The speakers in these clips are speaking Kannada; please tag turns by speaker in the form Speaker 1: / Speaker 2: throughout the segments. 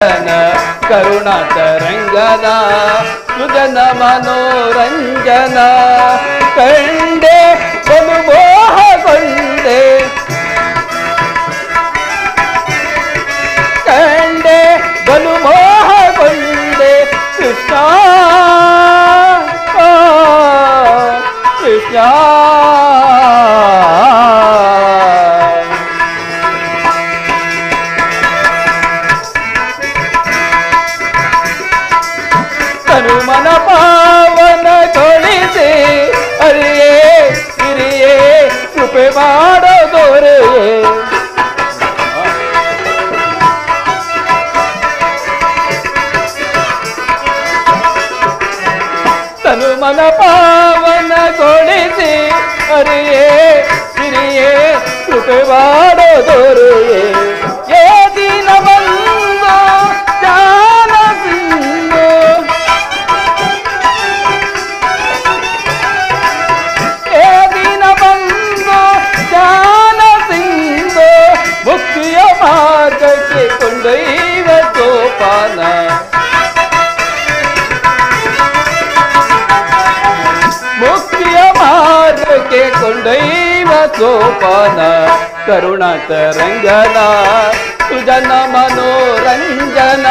Speaker 1: ಕರುಣ ತರಂಗನ ಸುಜನ ಮನೋರಂಜನ ಕಂಡೆ મેવાડો દોરે ಕೊಂಡೊಯ್ವ तुझ्या ಕರುಣ ತರಂಗನ ಸುಜನ ಮನೋರಂಜನ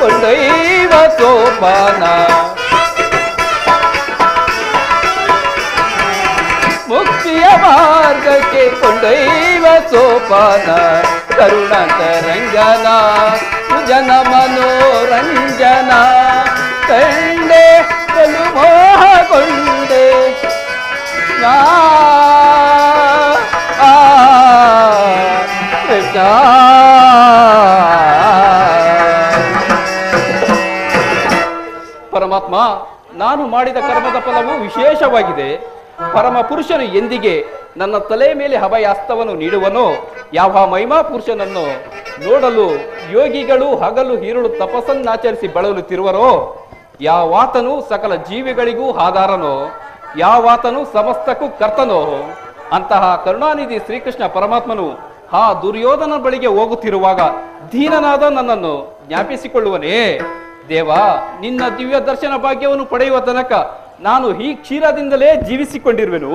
Speaker 1: ಕೊಂಡೊಯ್ವ ಸೋಪಾನ. ಮುಕ್ತಿಯ ಮಾರ್ಗಕ್ಕೆ ಕೊಂಡೊಯ್ವ ಸೋಪಾನ. ಕರುಣ ತರಂಗನ ಜನ ಮನೋರಂಜನ. ಕಂಡೆ ಬಲು ಮೋಹಗೊಂಡೆ. ನಾ ನಾನು ಮಾಡಿದ ಕರ್ಮದ ಫಲವು ವಿಶೇಷವಾಗಿದೆ. ಪರಮ ಪುರುಷನು ಎಂದಿಗೆ ನನ್ನ ತಲೆ ಮೇಲೆ ಹಭಯಾಸ್ತವನ್ನು ನೀಡುವನೋ, ಯಾವ ಮಹಿಮಾ ಪುರುಷನನ್ನು ನೋಡಲು ಯೋಗಿಗಳು ಹಗಲು ಹೀರುಳು ತಪಸ್ಸನ್ನಾಚರಿಸಿ ಬಳಲುತ್ತಿರುವರೋ ಯಾವಾತನು ಸಕಲ ಜೀವಿಗಳಿಗೂ ಆಧಾರನೋ, ಯಾವಾತನು ಸಮಸ್ತಕ್ಕೂ ಕರ್ತನೋ, ಅಂತಹ ಕರುಣಾನಿಧಿ ಶ್ರೀಕೃಷ್ಣ ಪರಮಾತ್ಮನು ಆ ದುರ್ಯೋಧನ ಬಳಿಗೆ ಹೋಗುತ್ತಿರುವಾಗ ದೀನನಾದ ನನ್ನನ್ನು ಜ್ಞಾಪಿಸಿಕೊಳ್ಳುವನೇ. ದೇವ, ನಿನ್ನ ದಿವ್ಯ ದರ್ಶನ ಭಾಗ್ಯವನ್ನು ಪಡೆಯುವ ತನಕ ನಾನು ಈ ಕ್ಷೀರದಿಂದಲೇ ಜೀವಿಸಿಕೊಂಡಿರುವೆನು.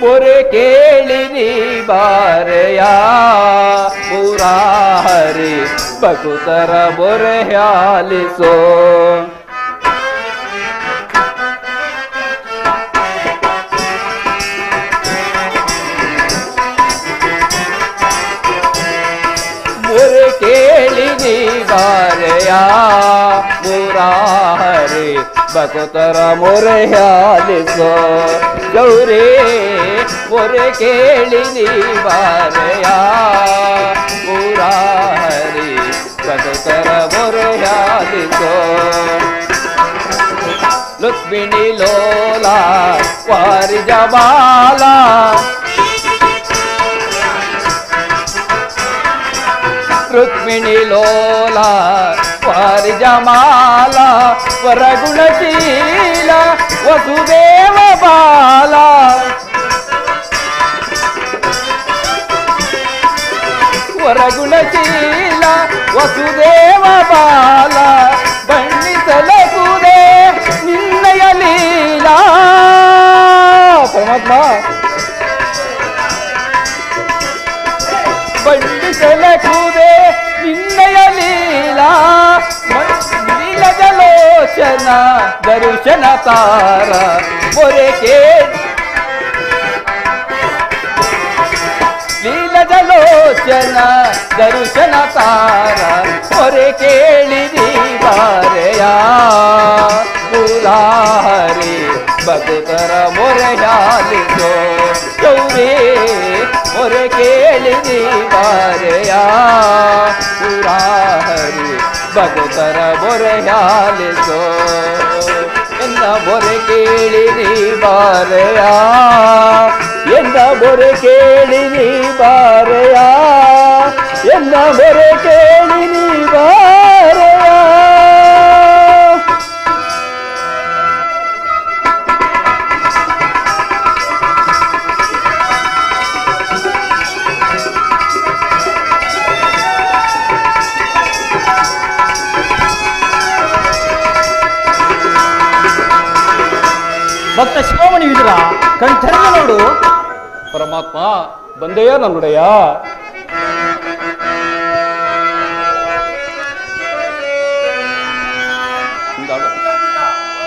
Speaker 1: ಪೊರೆ ಕೇಳಿರಿ ಬಾರೆಯ ಮುರಾರಿ ಬಕುತರ ಬೊರೆಯಾಲಿಸೋ ಕೇಳಿರಿ ಬಾರೆಯ ಮುರಾರಿ ಬಕುತರ ಮೊರೆ ಆಲಿಸೋ ಗೌರಿ ಮೊರೆ ಕೇಳಿರಿ ಬಾರೆಯ ಮುರಾರಿ ಬಕುತರ ಮೊರೆ ಆಲಿಸೋ ಲುಕ್ಮಿಣಿ ಲೋಲ ವಾರಿ ಜಬಾಲ लोला वर जमाला वरगुणशीला वसुदेव बाला. वरगुणशीला वसुदेव बाला. बण्णिसलगुदे निन्नय लीला. परमात्मा ಲೋಚನ ದರ್ಶನ ತಾರ, ಮೊರೆ ಕೇಳಿ ಲೀಲಜಲೋಚನ ದರ್ಶನ ತಾರ ಪೊರೆ ಕೇಳಿರಿ ಬಾರೆಯ ಪುರಾರಿ ಬದುಕರ ಮೊರೆಯಾಲಿಸೋ ಚೌರಿ ಮೊರೆ ಕೇಳಿರಿ ಬಾರೆಯ ಪುರಾರಿ ಬದುಕರ ಮೊರೆಯಾಲಿಸೋ ಎನ್ನ ಮೊರೆ ಕೇಳಿರಿ ಬಾರೆಯ ಎನ್ನ ಮೊರೆ ಕೇಳಿರಿ ಬಾರೆಯ ಎನ್ನ ಮೊರೆ ಕೇಳಿರಿ ಬಾರೆಯ
Speaker 2: ಭಕ್ತ ಶಿವಮಣಿ ವಿದುರ ಕಣ್ತೆರೆದು ನೋಡು.
Speaker 1: ಪರಮಾತ್ಮ ಬಂದೆಯ ನನ್ನುಡೆಯ.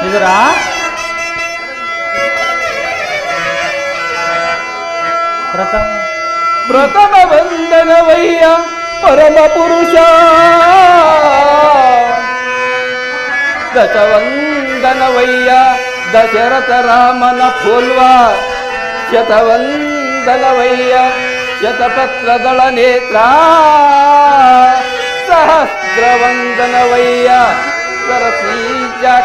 Speaker 2: ವಿದುರ ಪ್ರಥಮ.
Speaker 1: ಪ್ರಥಮ ವಂದನವಯ್ಯ ಪರಮ ಪುರುಷ. ದಶವಂದನವಯ್ಯ दशरथ रामन फुलवा शतवन्दनवय्य शतपत्रदळ नेत्रा सहस्रवन्दनवय्य सरसीजा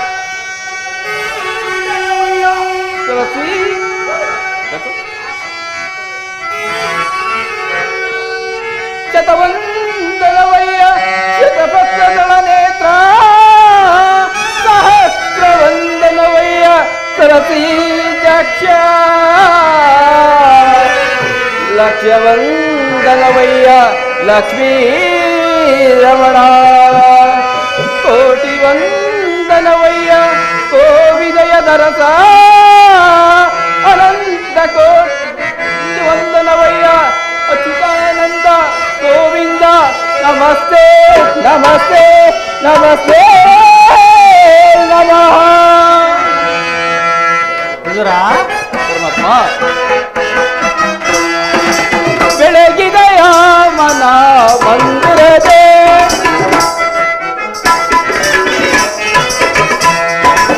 Speaker 1: सरसी शतवन्दनवय्य शतपत्रदळ रसी लक्ष्यवंदन लक्ष्मी रमणा कोटि वंदन कोविदय दरसा अनंत कोटि वंदन भैया गोविंद नमस्ते नमस्ते नमस्ते, नमः।
Speaker 2: ವಿದುರ
Speaker 1: ಪರಮಾತ್ಮ. ಬೆಳಗಿದಯ ಮನ ಬಂದಿರದೆ.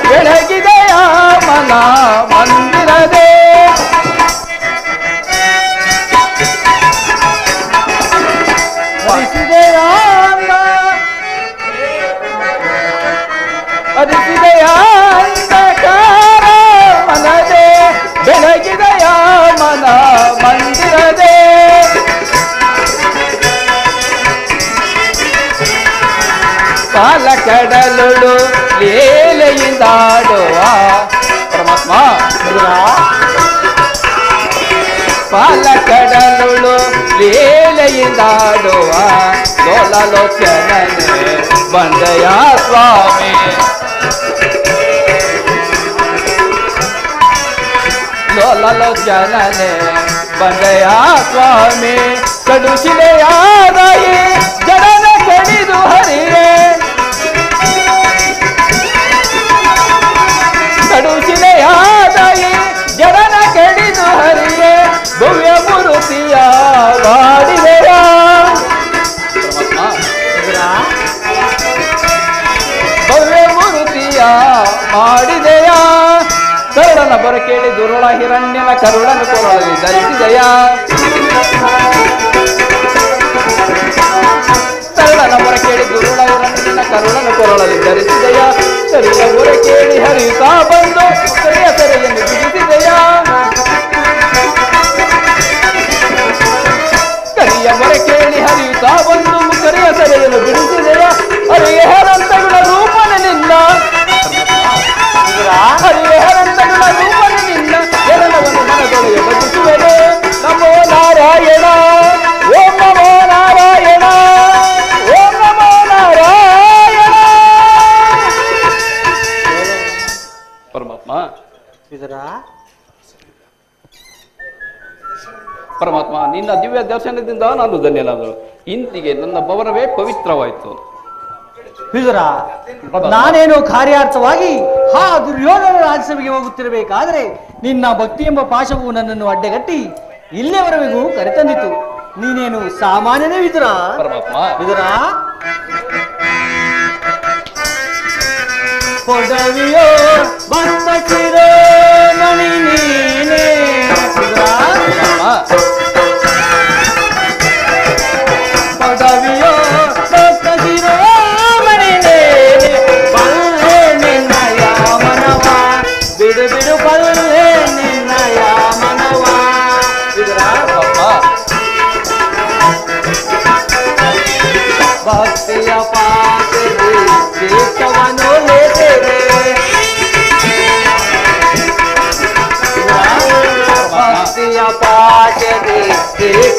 Speaker 1: ಬೆಳಗಿದಯ ಮನ ಮಂದಿರದೆ ಕಾಲ ಕಡಲುಳು ಲೀಲೆಯಿಂದಾಡುವ. ಪರಮಾತ್ಮ
Speaker 2: ವಿದುರ
Speaker 1: ಪಾಲ ಕಡಲುಳು ಲೀಲೆಯಿಂದಾಡುವ. ಲೋಲಲೋಚನನೆ ಬಂದಯ ಸ್ವಾಮಿ? ಲೋಲಲೋಚನನೆ ಬಂದಯ ಸ್ವಾಮಿ? ಕಡುಶಿಲೆಯಾದಾಯಿ ಕರುಳನ ಬರ ಕೇಳಿ ದುರುಳ ಹಿರಣ್ಯನ ಕರುಳನ ಕೊರಳಲ್ಲಿ ಧರಿಸಿದೆಯ ಕರುಳನ ಮೊರ ಕೇಳಿ ದುರುಳ ಹಿರಣ್ಯನ ಕರುಳನ ಕೊರಳಲ್ಲಿ ಧರಿಸಿದೆಯ ಕರಿಯ ಮೊರ ಕೇಳಿ ಹರಿಯುತ್ತಾ ಬಂದು ಕರಿಯ ಸೆರೆಯನ್ನು ಬಿಡಿಸಿದೆಯ ಕರಿಯ ಮೊರೆ ಕೇಳಿ ಹರಿಯುತ್ತಾ ಬಂದು ಕರಿಯ ಸೆರೆಯನ್ನು ಬಿಡಿಸಿದೆಯ ಮನದೊಳಗೆ ನಮೋ ನಾರಾಯಣ ಓಂ ನಮೋ ನಾರಾಯಣ ಓಂ ನಮೋ ನಾರಾಯಣ. ಪರಮಾತ್ಮ. ನಿನ್ನ ದಿವ್ಯ ದರ್ಶನದಿಂದ ನಾನು ಧನ್ಯನಾದರು ಇಂತಿಗೆ ನನ್ನ ಭವನವೇ ಪವಿತ್ರವಾಯಿತು.
Speaker 2: ವಿದುರ ನಾನೇನೋ ಕಾರ್ಯಾರ್ಥವಾಗಿ ಹಾ ದುರ್ಯೋಧನ ರಾಜ್ಯಸಭೆಗೆ ಹೋಗುತ್ತಿರಬೇಕಾದ್ರೆ ನಿನ್ನ ಭಕ್ತಿ ಎಂಬ ಪಾಶವು ನನ್ನನ್ನು ಅಡ್ಡಗಟ್ಟಿ ಇಲ್ಲಿಯವರೆಗೂ ಕರೆತಂದಿತು. ನೀನೇನು ಸಾಮಾನ್ಯನೇ ವಿದುರ? ವಿದುರ? ಕೊಡವಿಯೋ ಭಕ್ತ ಶಿರೋಮಣಿ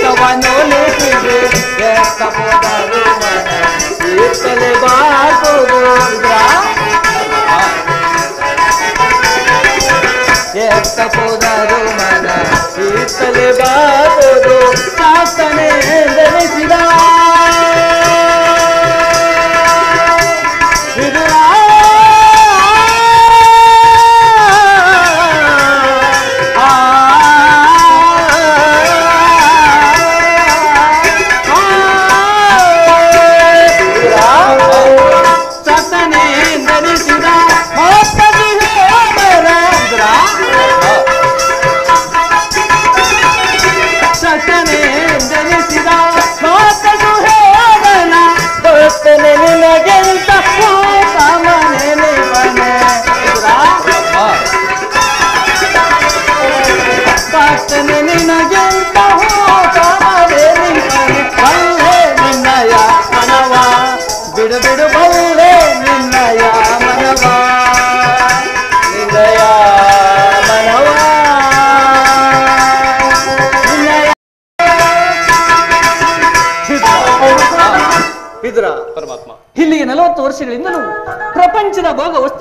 Speaker 2: I know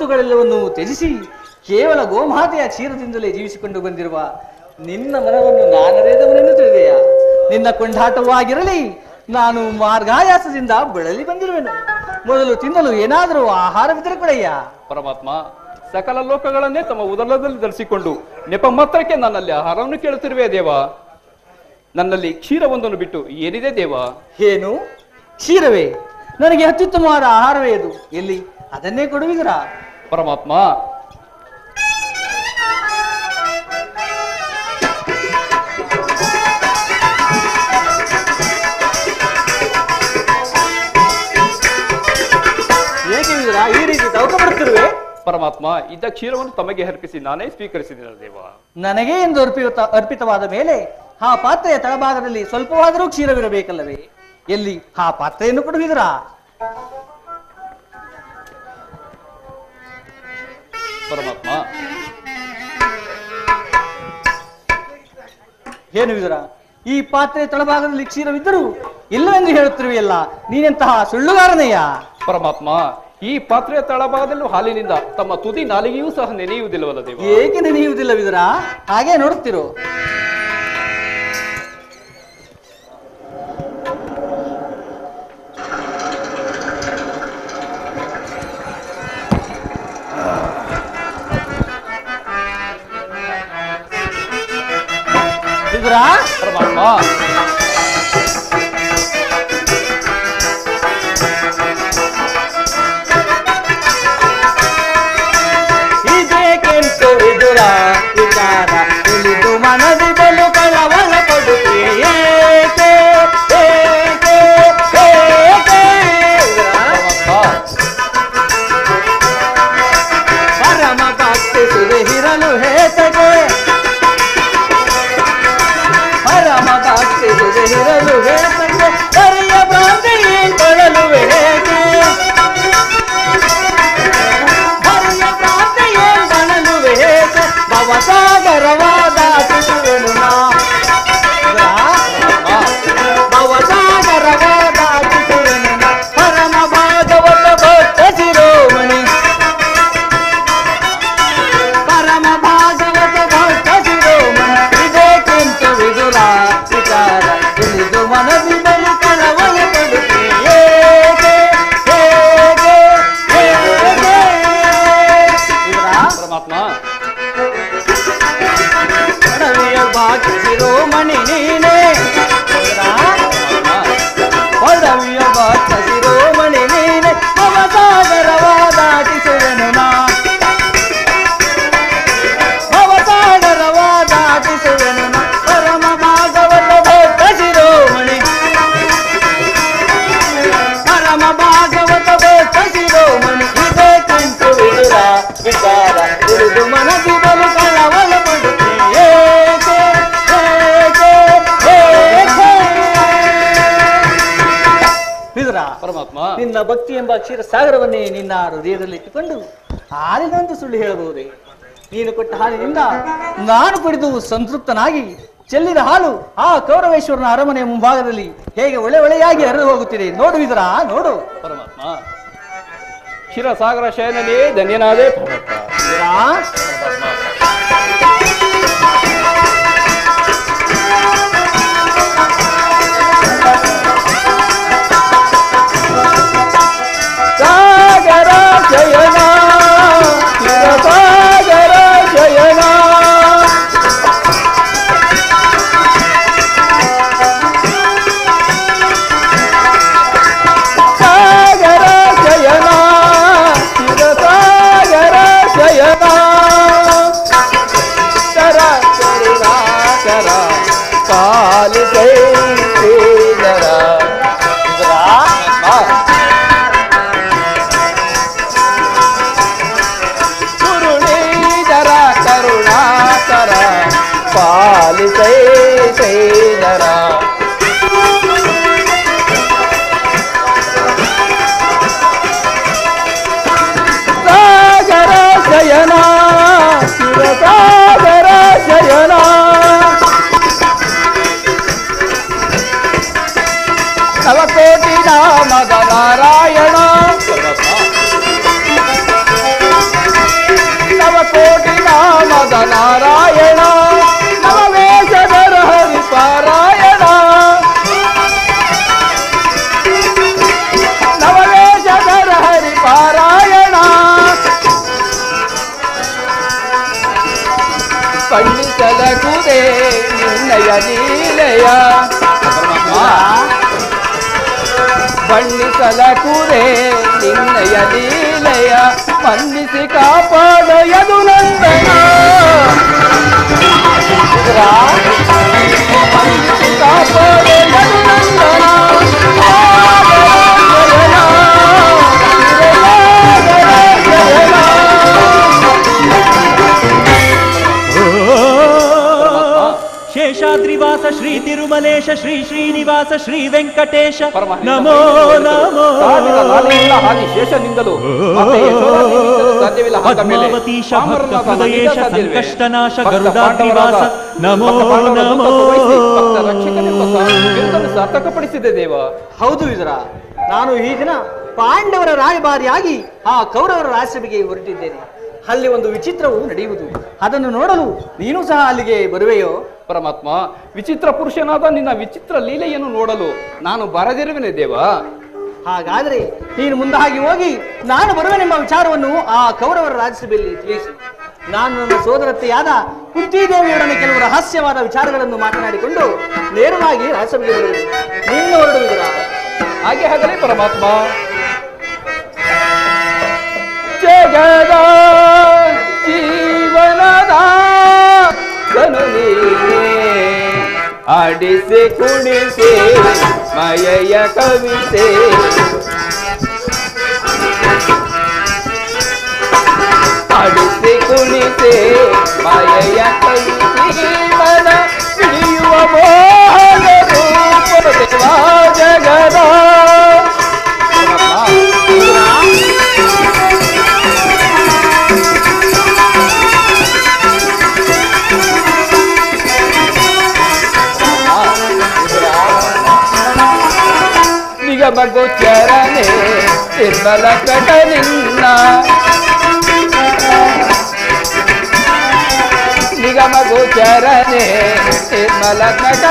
Speaker 2: ವಸ್ತುಗಳೆಲ್ಲವನ್ನು ತ್ಯಜಿಸಿ ಕೇವಲ ಗೋಮಾತೆಯ ಚೀರದಿಂದಲೇ ಜೀವಿಸಿಕೊಂಡು ಬಂದಿರುವ ನಿನ್ನ ಮನವನ್ನು ನಾನರೇದವನೆಂದು ತಿಳಿದೆಯ? ನಿನ್ನ ಕೊಂಡಾಟವಾಗಿರಲಿ ನಾನು ಮಾರ್ಗಾಯಾಸದಿಂದ ಬಳಲಿ ಬಂದಿರುವೆನು. ಮೊದಲು ತಿನ್ನಲು ಏನಾದರೂ ಆಹಾರವಿದ್ದರೆ ಕೊಡಯ್ಯ.
Speaker 1: ಪರಮಾತ್ಮ ಸಕಲ ಲೋಕಗಳನ್ನೇ ತಮ್ಮ ಉದರದಲ್ಲಿ ಧರಿಸಿಕೊಂಡು ನೆಪ ಮಾತ್ರಕ್ಕೆ ನನ್ನಲ್ಲಿ ಆಹಾರವನ್ನು ಕೇಳುತ್ತಿರುವೆ ದೇವ. ನನ್ನಲ್ಲಿ ಕ್ಷೀರವೊಂದನ್ನು ಬಿಟ್ಟು ಏನಿದೆ ದೇವ?
Speaker 2: ಏನು? ಕ್ಷೀರವೇ? ನನಗೆ ಅತ್ಯುತ್ತಮವಾದ ಆಹಾರವೇ ಅದು. ಎಲ್ಲಿ? ಅದನ್ನೇ ಕೊಡುವಿದರ?
Speaker 1: ಪರಮಾತ್ಮ.
Speaker 2: ಈ ರೀತಿ ತವಕ
Speaker 1: ಪರಮಾತ್ಮ, ಇದ್ದ ಕ್ಷೀರವನ್ನು ತಮಗೆ ಅರ್ಪಿಸಿ, ನಾನೇ ಸ್ವೀಕರಿಸಿದ್ದೇನೆ ದೇವ.
Speaker 2: ನನಗೆ ಎಂದು ಅರ್ಪಿತ, ಅರ್ಪಿತವಾದ ಮೇಲೆ ಆ ಪಾತ್ರೆಯ ತಳಭಾಗದಲ್ಲಿ ಸ್ವಲ್ಪವಾದರೂ ಕ್ಷೀರವಿರಬೇಕಲ್ಲವೇ? ಎಲ್ಲಿ ಆ ಪಾತ್ರೆಯನ್ನು ಕೊಡುವಿದರ
Speaker 1: ಪರಮಾತ್ಮ.
Speaker 2: ಏನು ವಿದುರ ಈ ಪಾತ್ರೆ ತಳಭಾಗದಲ್ಲಿ ಕ್ಷೀರವಿದ್ದರೂ ಇಲ್ಲವೆಂದು ಹೇಳುತ್ತಿರುವೆಯಲ್ಲ ನೀನೆಂತಹ ಸುಳ್ಳುಗಾರನೆಯ
Speaker 1: ಪರಮಾತ್ಮ ಈ ಪಾತ್ರೆಯ ತಳಭಾಗದಲ್ಲೂ ಹಾಲಿನಿಂದ ತಮ್ಮ ತುದಿ ನಾಲಿಗೆಯೂ ಸಹ ನೆನೆಯುವುದಿಲ್ಲವಲ್ಲ ದೇವ.
Speaker 2: ಏಕೆ ನೆನೆಯುವುದಿಲ್ಲ ವಿದುರ ಹಾಗೆ ನೋಡುತ್ತಿರು. ವಿದುರ
Speaker 1: ಪರಮಾತ್ಮ
Speaker 2: ಇದೇಕೆಂತು ಭಕ್ತಿ ಎಂಬ ಕ್ಷೀರ ಸಾಗರವನ್ನೇ ನಿನ್ನ ಹೃದಯದಲ್ಲಿ ಇಟ್ಟುಕೊಂಡು ಹಾಲಿನೊಂದು ಸುಳ್ಳು ಹೇಳಬಹುದೇ? ನೀನು ಕೊಟ್ಟ ಹಾಲಿನಿಂದ ನಾನು ಕುಡಿದು ಸಂತೃಪ್ತನಾಗಿ ಚೆಲ್ಲಿದ ಹಾಲು ಆ ಕೌರವೇಶ್ವರನ ಅರಮನೆ ಮುಂಭಾಗದಲ್ಲಿ ಹೇಗೆ ಒಳ್ಳೆ ಒಳೆಯಾಗಿ ಹರಿದು ಹೋಗುತ್ತಿದೆ? ನೋಡುವಿದರ ನೋಡು. ಪರಮಾತ್ಮ
Speaker 1: ಕ್ಷೀರಸಾಗರ ಶಯನಲ್ಲಿ ಧನ್ಯನಾದೇ ಭಗವಂತ ಬಣ್ಣಿಸಲಕುರೇ ನಿನ್ನಯ ಲೀಲೆಯ ಮನ್ನಿಸಿ ಕಾಪಾಡ ಯದು ನಂದನ ಇದರಾ? ಮನ್ನಿಸಿ ಕಾಪಾಡ ಯದು ನಂದನ ಸಾಗರ ಶಯನ, ಶಿವಸಾಗರ ಶಯನ.
Speaker 3: ಶೇಷಾದ್ರಿವಾಸ ಶ್ರೀ ತಿರುಮಲೇಶ ಶ್ರೀ ಶ್ರೀನಿವಾಸ ಶ್ರೀ ವೆಂಕಟೇಶ. ನಮೋ ನಮೋ
Speaker 1: ಹಾಗ
Speaker 3: ಪದ್ಮಾವತೀಶ ಭಕ್ತ ಹೃದಯೇಶ? ಸಂಕಷ್ಟನಾಶ ನಮೋ ನಮೋ
Speaker 1: ಸಾರ್ಥಕಪಡಿಸಿದೆ ದೇವ.
Speaker 2: ಹೌದು ಇದರ ನಾನು ಈ ದಿನ ಪಾಂಡವರ ರಾಯಭಾರಿಯಾಗಿ ಆ ಕೌರವರ ರಾಜ್ಯಸಭೆಗೆ ಹೊರಟಿದ್ದೇನೆ. ಅಲ್ಲಿ ಒಂದು ವಿಚಿತ್ರವು ನಡೆಯುವುದು. ಅದನ್ನು ನೋಡಲು ನೀನು ಸಹ ಅಲ್ಲಿಗೆ ಬರುವೆಯೋ?
Speaker 1: ಪರಮಾತ್ಮ ವಿಚಿತ್ರ ಪುರುಷನಾದ ನಿನ್ನ ವಿಚಿತ್ರ ಲೀಲೆಯನ್ನು ನೋಡಲು ನಾನು ಬರದಿರುವೆನೆ ದೇವ.
Speaker 2: ಹಾಗಾದ್ರೆ ನೀನು ಮುಂದಾಗಿ ಹೋಗಿ ನಾನು ಬರುವೆನೆಂಬ ವಿಚಾರವನ್ನು ಆ ಕೌರವರ ರಾಜ್ಯಸಭೆಯಲ್ಲಿ ತಿಳಿಸಿ. ನಾನು ನನ್ನ ಸೋದರತ್ತೆಯಾದ ಕುಂತಿದೇವಿಯೊಡನೆ ಕೆಲವು ರಹಸ್ಯವಾದ ವಿಚಾರಗಳನ್ನು ಮಾತನಾಡಿಕೊಂಡು ನೇರವಾಗಿ ರಾಜ್ಯಸಭೆಗೆ ಬರುವೆ ನೀನು ಹೊರಡುವುದಿಲ್ಲ
Speaker 1: ಹಾಗೆ ಹಾಗಲೇ ಪರಮಾತ್ಮ. ಜಗದ ಜೀವನದ
Speaker 4: आडिसे कुणिसे मायया कविसे आडिसे कुणिसे मायया कविसे मना బలపెట నిన్న నిగమ గోచరనే నిర్మల కట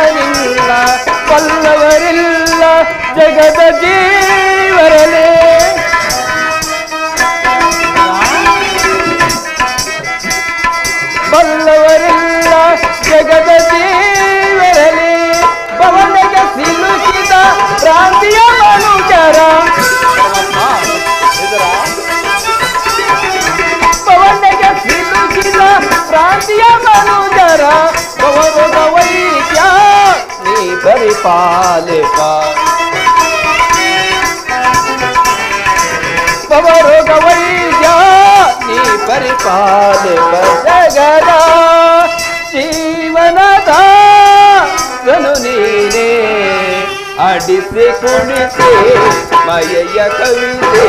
Speaker 4: गोपाल का पवर गवैया परिपाल बसगरा जीवन
Speaker 5: नीने
Speaker 6: अडिसे कुणिते
Speaker 5: मय्य कविते।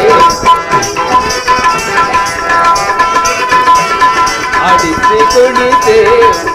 Speaker 5: अडिसे कुणिते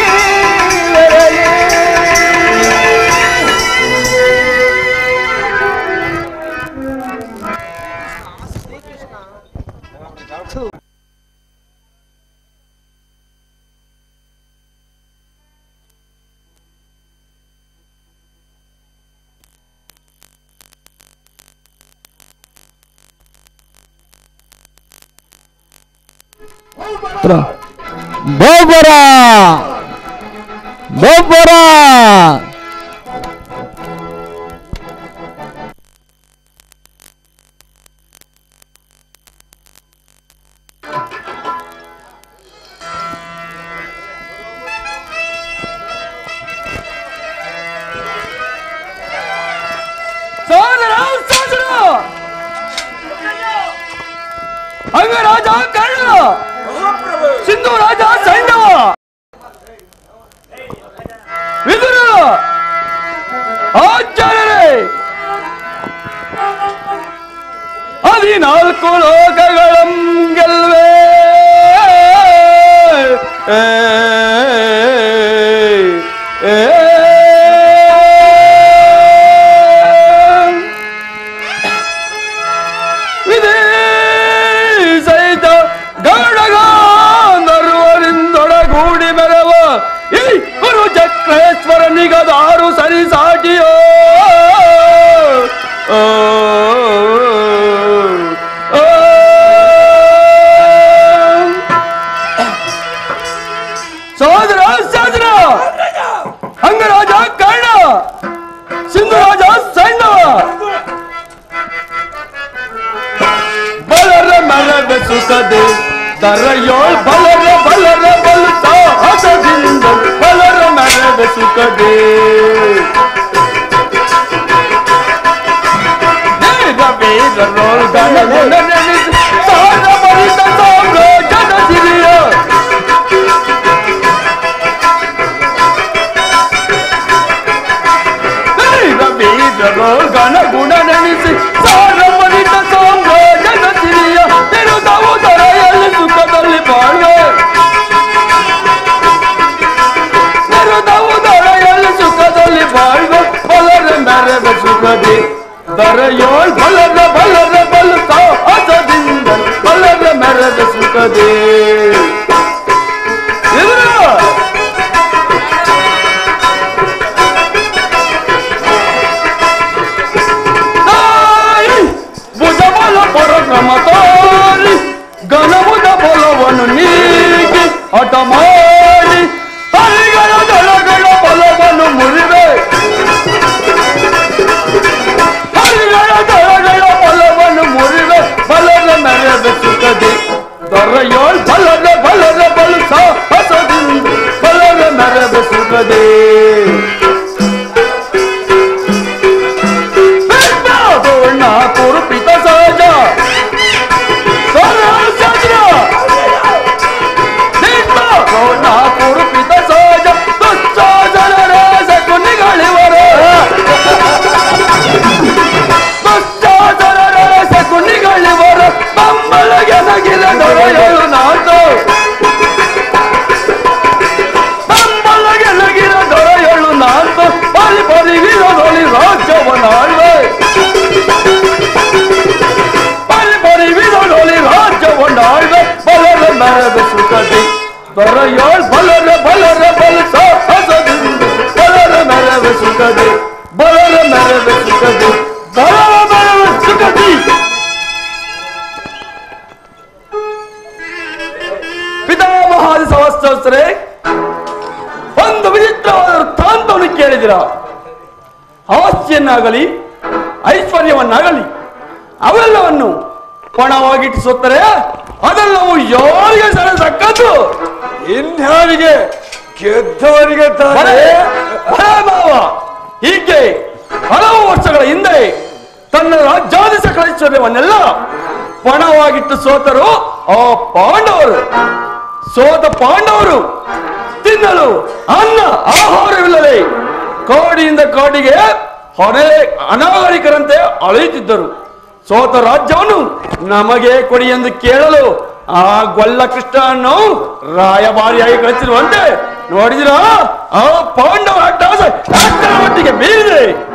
Speaker 5: நாள் குலோககளம் கல்வே lẹ́yìn lẹ́yìn. Dev ಪಣವಾಗಿಟ್ಟು ಸೋತರು? ಆ ಪಾಂಡವರು. ಸೋತ ಪಾಂಡವರು. ತಿನ್ನಲು ಅನ್ನ ಆಹಾರವಿಲ್ಲದೆ ಕಾಡಿಯಿಂದ ಕಾಡಿಗೆ ಹೊರೆ ಅನಾಗರಿಕರಂತೆ ಅಳೆಯುತ್ತಿದ್ದರು. ಸೋತ ರಾಜ್ಯವನ್ನು ನಮಗೆ ಕೊಡಿ ಎಂದು ಕೇಳಲು ಆ ಗೊಲ್ಲ ಕೃಷ್ಣನ್ನು ರಾಯಭಾರಿಯಾಗಿ ಕಳಿಸಿರುವಂತೆ ನೋಡಿದಿರಾ? ಆ ಪಾಂಡವ ಅಟ್ಟಾಸ ಮಟ್ಟಿಗೆ ಬೀರಿದೆ.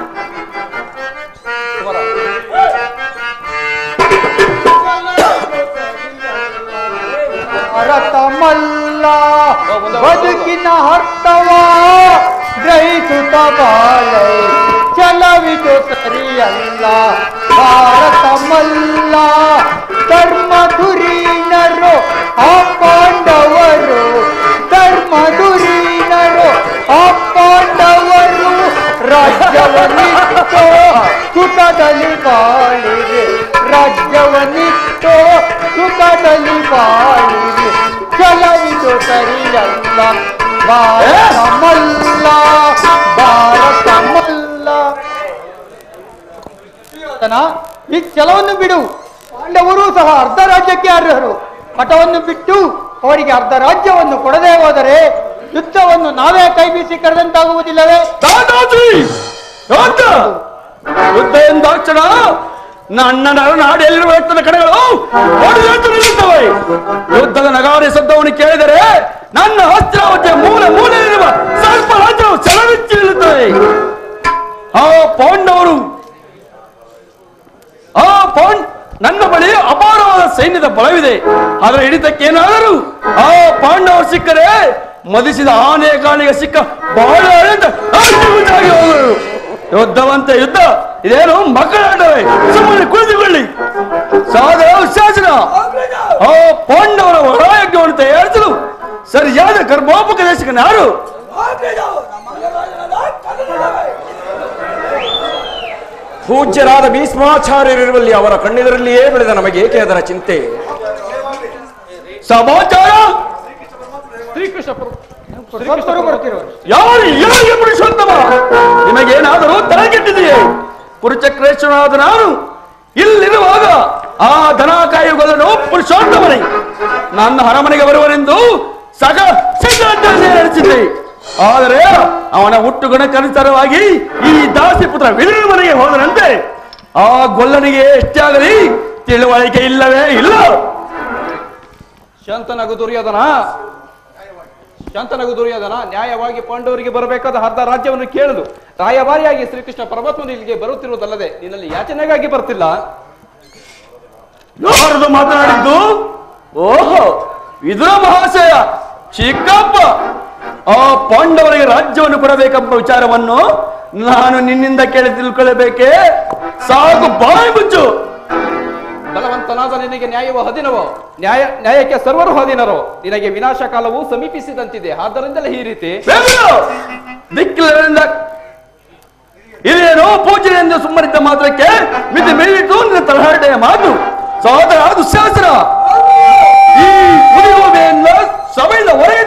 Speaker 1: ಹೋಗು.
Speaker 7: ಬದುಕಿನ ಅರ್ಥವ ಗ್ರಹಿಸುತ್ತ ಬಾಳೆ ಚಲವಿದು ಸರಿಯಲ್ಲ. ಭಾರತಮಲ್ಲ ಧರ್ಮ ಧುರೀನರು ಆ ಪಾಂಡವರು ಧರ್ಮ ಧುರೀನರು ಆ ಪಾಂಡವರು ರಾಜ್ಯವನ್ನಿಟ್ಟು ಸುಖದಲ್ಲಿ ಬಾಳಿದೆ ರಾಜ್ಯವನ್ನಿಟ್ಟು ಸುಖದಲ್ಲಿ ಬಾಳಿದೆ ಭಾರತಮಲ್ಲ ಭಾರತಮಲ್ಲ. ಈ ಛಲವನ್ನು ಬಿಡು. ಪಾಂಡವರು ಸಹ ಅರ್ಧ ರಾಜ್ಯಕ್ಕೆ ಅರ್ಹರು. ಮಠವನ್ನು ಬಿಟ್ಟು ಅವರಿಗೆ ಅರ್ಧ ರಾಜ್ಯವನ್ನು ಕೊಡದೆ ಹೋದರೆ ಯುದ್ಧವನ್ನು ನಾವೇ ಕೈ ಬೀಸಿ ಕರೆದಂತಾಗುವುದಿಲ್ಲವೇ
Speaker 5: ಯುದ್ಧ ಎಂದಾಕ್ಷಣ ನನ್ನ ನಾಡೆಲ್ಲಿರುವ ಎತ್ತದ ಕಡೆಗಳು? ಹೊಡೆದಂತೆ ನಿಲ್ಲುತ್ತವೆ ಯುದ್ಧದ ನಗಾರಿ ಶಬ್ದವನ್ನು ಕೇಳಿದರೆ ನನ್ನ ಹತ್ತಿರ ಮೂಲೆ ಮೂಲೆಯಲ್ಲಿರುವ ಸ್ವಲ್ಪ ರಾಜ್ಯವು ಸೆಳವಿಚ್ಚಿ ನಿಲ್ಲುತ್ತವೆ ಆ ಪಾಂಡವರು, ಆ ಪೌಂಡ್, ನನ್ನ ಬಳಿ ಅಪಾರವಾದ ಸೈನ್ಯದ ಬಲವಿದೆ. ಅದರ ಹಿಡಿತಕ್ಕೇನಾದರೂ ಆ ಪಾಂಡವರು ಸಿಕ್ಕರೆ ಮದಿಸಿದ ಆನೆ ಕಾಣಿಗೆ ಸಿಕ್ಕ ಬಹಳ ಯುದ್ಧವಂತೆ ಯುದ್ಧ. ಇದೇನು ಮಕ್ಕಳಾಟವೇ ಸುಮ್ಮನೆ ಕುಳಿತುಕೊಳ್ಳಿ. ಸಾದರ ಶಾಸನ. ಆ ಪಾಂಡವರ ವರಾಯಜ್ಞವನ್ನು ತಯಾರಿಸಲು ಸರಿಯಾದ ಗರ್ಭೋಪದೇಶಕನ ಯಾರು?
Speaker 6: ಪೂಜ್ಯರಾದ ಭೀಷ್ಮಾಚಾರ್ಯರಿರುವಲ್ಲಿ ಅವರ ಕಣ್ಣಿದರಲ್ಲಿಯೇ ಬೆಳೆದ ನಮಗೆ ಏಕೆ ಅದರ ಚಿಂತೆ?
Speaker 5: ಸಮಾಚಾರ?
Speaker 1: ಶ್ರೀಕೃಷ್ಣ
Speaker 5: ಯಾರು ಯಾರಿಗೆ ಪುರುಷೋತ್ತಮ? ನಿಮಗೇನಾದರೂ ತಲೆಗೆಟ್ಟಿದೆಯೇ ಪುರುಚಕ್ರೇಶ್ವರನಾದ ನಾನು ಇಲ್ಲಿರುವಾಗ ಆ ದನ ಕಾಯುವುದನ್ನು ನನ್ನ ಅರಮನೆಗೆ ಬರುವರೆಂದು ಸಗ ನಡೆಸಿದ್ದೆ. ಆದರೆ ಅವನ ಹುಟ್ಟುಗುಣಕ್ಕನುಸಾರವಾಗಿ ಈ ದಾಸಿ ಪುತ್ರ ವಿದುರ ಮನೆಗೆ ಹೋದನಂತೆ. ಆ ಗೊಲ್ಲನಿಗೆ ಎಷ್ಟಾಗಲಿ ತಿಳುವಳಿಕೆ ಇಲ್ಲವೇ ಇಲ್ಲ.
Speaker 1: ಶಾಂತನಗು ದುರ್ಯೋಧನ ಶಾಂತನಗು ದುರ್ಯೋಧನ ನ್ಯಾಯವಾಗಿ ಪಾಂಡವರಿಗೆ ಬರಬೇಕಾದ ಅರ್ಧ ರಾಜ್ಯವನ್ನು ಕೇಳಲು ರಾಯಭಾರಿಯಾಗಿ ಶ್ರೀಕೃಷ್ಣ ಪರಮಾತ್ಮನು ಇಲ್ಲಿಗೆ ಬರುತ್ತಿರುವುದಲ್ಲದೆ ನಿನ್ನಲ್ಲಿ ಯಾಚನೆಗಾಗಿ ಬರ್ತಿಲ್ಲ.
Speaker 5: ಮಾತನಾಡಿದ್ದು? ಓಹೋ ವಿದುರ ಮಹಾಶಯ, ಚಿಕ್ಕಪ್ಪ, ಆ ಪಾಂಡವರಿಗೆ ರಾಜ್ಯವನ್ನು ಕೊಡಬೇಕೆಂಬ ವಿಚಾರವನ್ನು ನಾನು ನಿನ್ನಿಂದ ಕೇಳಿ ತಿಳ್ಕೊಳ್ಳಬೇಕೆ? ಸಾಕು ಬಾಯಿ ಮುಚ್ಚು.
Speaker 1: ಬಲವಂತನಾದ ನಿನಗೆ ನ್ಯಾಯವು ಹದಿನವೋ? ನ್ಯಾಯ, ನ್ಯಾಯಕ್ಕೆ ಸರ್ವರು ಹದಿನರೋ? ನಿನಗೆ ವಿನಾಶ ಕಾಲವು ಸಮೀಪಿಸಿದಂತಿದೆ. ಆದ್ದರಿಂದಲೇ ಈ ರೀತಿ.
Speaker 5: ಇದೇನೋ ಎಂದು ಸುಮ್ಮನಿದ್ದ ಮಾತ್ರಕ್ಕೆ ಮಿತಿ ಮೀರಿತು ನಿನ್ನ ಮಾತು. ಸಹೋದರ ದುಶ್ಯಾಸನ ಈ ಸಭೆಯಿಂದ ಹೊರಗೆ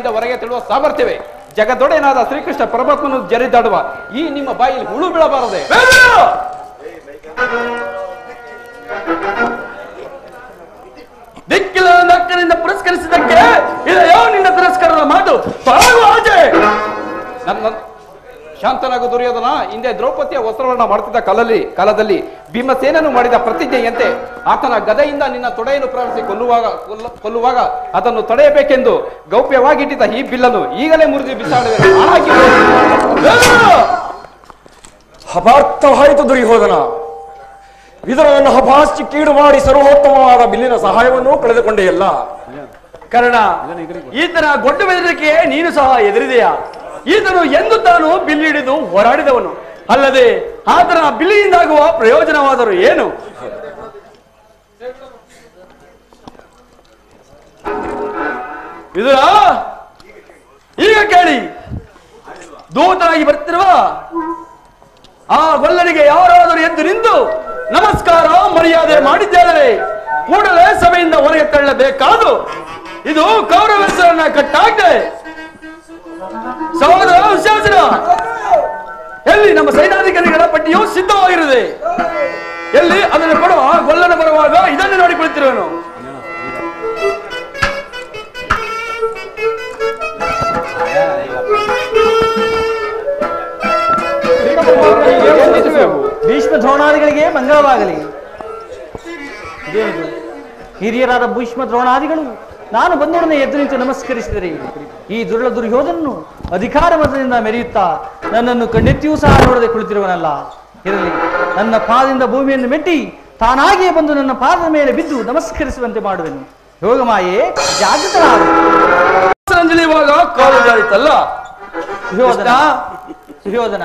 Speaker 1: ಸಭೆಯಿಂದ ಹೊರಗೆ ತಿಳುವ ಸಾಮರ್ಥ್ಯವೇ ಜಗದೊಡೆಯನಾದ ಶ್ರೀಕೃಷ್ಣ ಪರಮಾತ್ಮನು ಜರಿದಾಡುವ ಈ ನಿಮ್ಮ ಬಾಯಿಲಿ ಹುಳು ಬೀಳಬಾರದೆ
Speaker 5: ಬೇಗ! ದಿಕ್ಕಿಲ್ಲ ನಕ್ಕನಿಂದ ಪುರಸ್ಕರಿಸಿದ್ದಕ್ಕೆ ನಿನ್ನ ತಿರಸ್ಕಾರದ ಮಾತು
Speaker 1: ನನ್ನ ಶಾಂತನಾಗು ದುರ್ಯೋಧನ ಹಿಂದೆ ದ್ರೌಪದಿಯ ವಸ್ತ್ರಗಳನ್ನ ಮಾಡುತ್ತಿದ್ದ ಕಾಲಲ್ಲಿ ಕಾಲದಲ್ಲಿ ಭೀಮಸೇನನು ಮಾಡಿದ ಪ್ರತಿಜ್ಞೆಯಂತೆ ಆತನ ಗದೆಯಿಂದ ನಿನ್ನ ತೊಡೆಯನ್ನು ಪ್ರಾರಂಭಿಸಿ ಕೊಲ್ಲುವಾಗ ಕೊಲ್ಲ- ಕೊಲ್ಲುವಾಗ ಅದನ್ನು ತಡೆಯಬೇಕೆಂದು ಗೌಪ್ಯವಾಗಿಟ್ಟಿದ್ದ ಈ ಬಿಲ್ಲನ್ನು ಈಗಲೇ ಮುರಿದು ಬಿಸಾಡುವೆ!
Speaker 6: ಅಪಾರ್ಥವಾಯಿತು ದುರ್ಯೋಧನ. ಇದರನ್ನು ಹಪಾಸ್ತಿ ಕೀಡು ಮಾಡಿ ಸರ್ವೋತ್ತಮವಾದ ಬಿಲ್ಲಿನ ಸಹಾಯವನ್ನೂ ಕಳೆದುಕೊಂಡೆಯಲ್ಲ.
Speaker 5: ಕರ್ಣ ಈತನ ಗೊಡ್ಡು ಬೆದರಿಕೆ ನೀನು ಸಹ ಎದುರಿದೆಯಾ? ಈತನು ಎಂದು ತಾನು ಬಿಲ್ ಹಿಡಿದು ಹೋರಾಡಿದವನು. ಅಲ್ಲದೆ ಆತನ ಬಿಲ್ಲಿಯಿಂದಾಗುವ ಪ್ರಯೋಜನವಾದರೂ ಏನು? ಇದರ? ಈಗ ಕೇಳಿ. ದೂತನಾಗಿ ಬರ್ತಿರುವ ಆ ಗೊಲ್ಲನಿಗೆ ಯಾರಾದರೂ ಎದ್ದು ನಿಂದು ನಮಸ್ಕಾರ, ಮರ್ಯಾದೆ ಮಾಡಿದ್ದೇವೆ ಕೂಡಲೇ ಸಭೆಯಿಂದ ಹೊರಗೆ ತಳ್ಳಬೇಕಾದು ಇದು ಕೌರವ ಹೆಸರನ್ನ ಕಟ್ಟಾಗಿದೆ. ಸಹೋದರ ಶಾಸನ ಎಲ್ಲಿ ನಮ್ಮ ಸೈನಾಧಿಕಾರಿಗಳ ಪಟ್ಟಿಯು ಸಿದ್ಧವಾಗಿರುತ್ತದೆ? ಎಲ್ಲಿ ಅದನ್ನು ಕೊಡುವ ಗೊಲ್ಲನ ಬರುವಾಗ ಇದನ್ನು ನೋಡಿಕೊಳ್ತಿರುವನು
Speaker 2: ಭೀಷ್ಮ ದ್ರೋಣಾದಿಗಳಿಗೆ ಮಂಗಳವಾಗಲಿ. ಹಿರಿಯರಾದ ಭೀಷ್ಮ ದ್ರೋಣಾದಿಗಳು ನಾನು ಬಂದೊಡನೆ ಎದ್ದು ನಿಂತು ನಮಸ್ಕರಿಸಿದರೆ ಈ ದುರ್ಲ ದುರ್ಯೋಧನನು ಅಧಿಕಾರ ಮತದಿಂದ ಮೆರೆಯುತ್ತಾ ನನ್ನನ್ನು ಕಣ್ಣೆತ್ತಿಯೂ ಸಹ ನೋಡದೆ ಕುಳಿತಿರುವನಲ್ಲ. ಇರಲಿ ನನ್ನ ಪಾದದಿಂದ ಭೂಮಿಯನ್ನು ಮೆಟ್ಟಿ ತಾನಾಗಿಯೇ ಬಂದು ನನ್ನ ಪಾದದ ಮೇಲೆ ಬಿದ್ದು ನಮಸ್ಕರಿಸುವಂತೆ ಮಾಡುವೆನು. ಯೋಗ ಮಾಯೇ
Speaker 5: ಸಂಜೆ ಇವಾಗ ಕಾಲು ಜಾರಿತಲ್ಲ?
Speaker 2: ಸುಯೋಧನ ಸುಯೋಧನ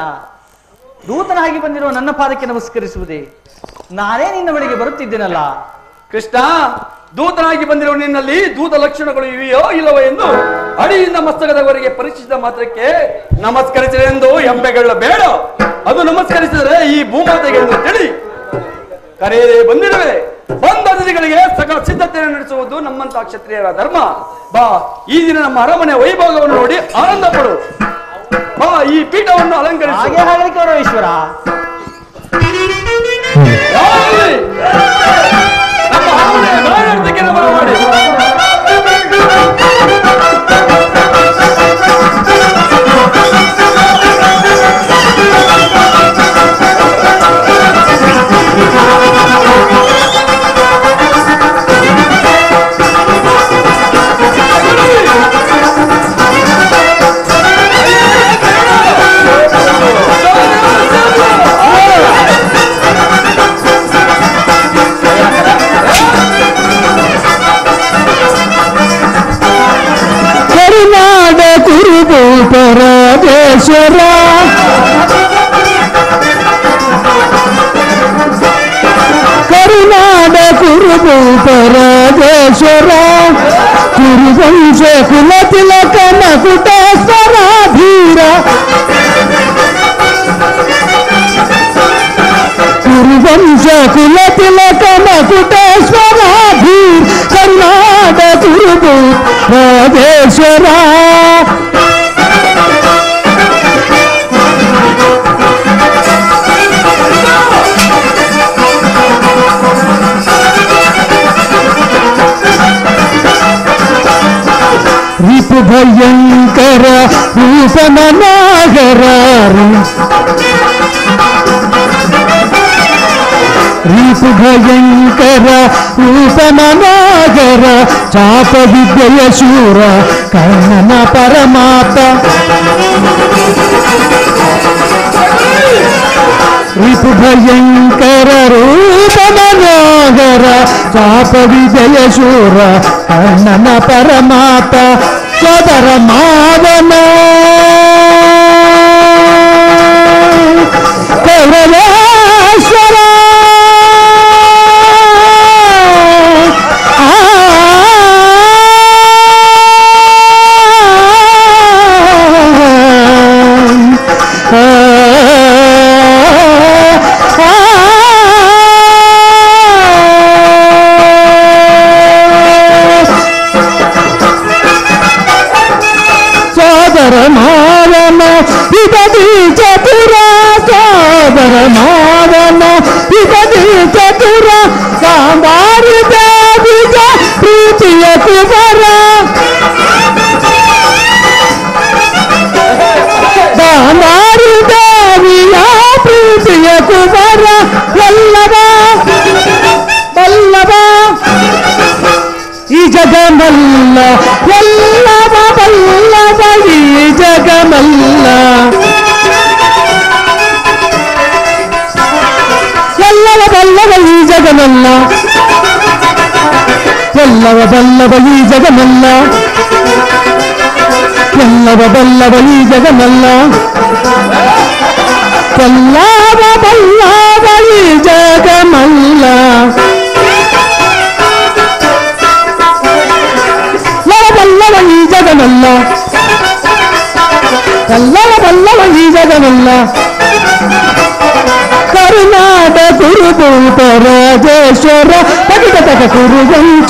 Speaker 2: ದೂತನಾಗಿ ಬಂದಿರುವ ನನ್ನ ಪಾದಕ್ಕೆ ನಮಸ್ಕರಿಸುವುದೇ. ನಾನೇ ನಿನ್ನ ಬಳಿಗೆ ಬರುತ್ತಿದ್ದೇನಲ್ಲ?
Speaker 5: ಕೃಷ್ಣ ದೂತನಾಗಿ ಬಂದಿರುವ ನಿನ್ನಲ್ಲಿ ದೂತ ಲಕ್ಷಣಗಳು ಇವೆಯೋ ಇಲ್ಲವೋ ಎಂದು ಅಡಿಯಿಂದ ಮಸ್ತಕದವರೆಗೆ ಪರೀಕ್ಷಿಸಿದ ಮಾತ್ರಕ್ಕೆ ನಮಸ್ಕರಿಸಿದೆ ಎಂದು ಎಂಬೆಗಳ ಬೇಡ. ಅದು ನಮಸ್ಕರಿಸಿದರೆ ಈ ಭೂಮಾತೆಗೆ ಎಂದು ತಿಳಿ. ಕರೆಯದೆ ಬಂದಿರುವೆ. ಬಂದ ಅತಿಥಿಗಳಿಗೆ ಸಕಲ ಸಿದ್ಧತೆಯನ್ನು ನಡೆಸುವುದು ನಮ್ಮಂತ ಕ್ಷತ್ರಿಯರ ಧರ್ಮ. ಬಾ ಈ ದಿನ ನಮ್ಮ ಅರಮನೆ ವೈಭವವನ್ನು ನೋಡಿ ಆನಂದ ಪಡು. ಬಾ ಈ ಪೀಠವನ್ನು ಅಲಂಕರಿಸಿ.
Speaker 2: ಹಾಗೆ
Speaker 8: భూపరమేశ్వర కరుణాడ కురు భూపరమేశ్వర కురు వంశ కుల తిలక నకుటేశ్వరాధీర కురు వంశ కుల తిలక నకుటేశ్వరాధీర్ కరుణాడ కురు భూపరమేశ్వర ಭಯಂಕರ ರೂಪನ ನಾಗರ ರೀಪು ಭಯಂಕರ ರೂಪನ ನಾಗರ ಚಾಪ ವಿದ್ಯೆಯ ಶೂರ ಕರ್ಣನ ಪರಮಾತ ರಿಪು ಭಯಂಕರ ರೂಪನ ನಾಗರ ಚಾಪ ವಿಜಯ ಶೂರ ಕರ್ಣನ ಪರಮಾತ ಸೋದರ ಮಾವನ బెల్లవ ఈ జగమల్ల. తెల్లవ బెల్లవ ఈ జగమల్ల. తెల్లవ బల్లవ ఈ
Speaker 5: జగమల్ల. పల్లవ ఈ జగమల్ల. తెల్లవ బల్లవ ఈ జగమల్ల. కరుణాట
Speaker 8: కురుపు
Speaker 5: రాజేశ్వర పటిక తగ కురుగంచ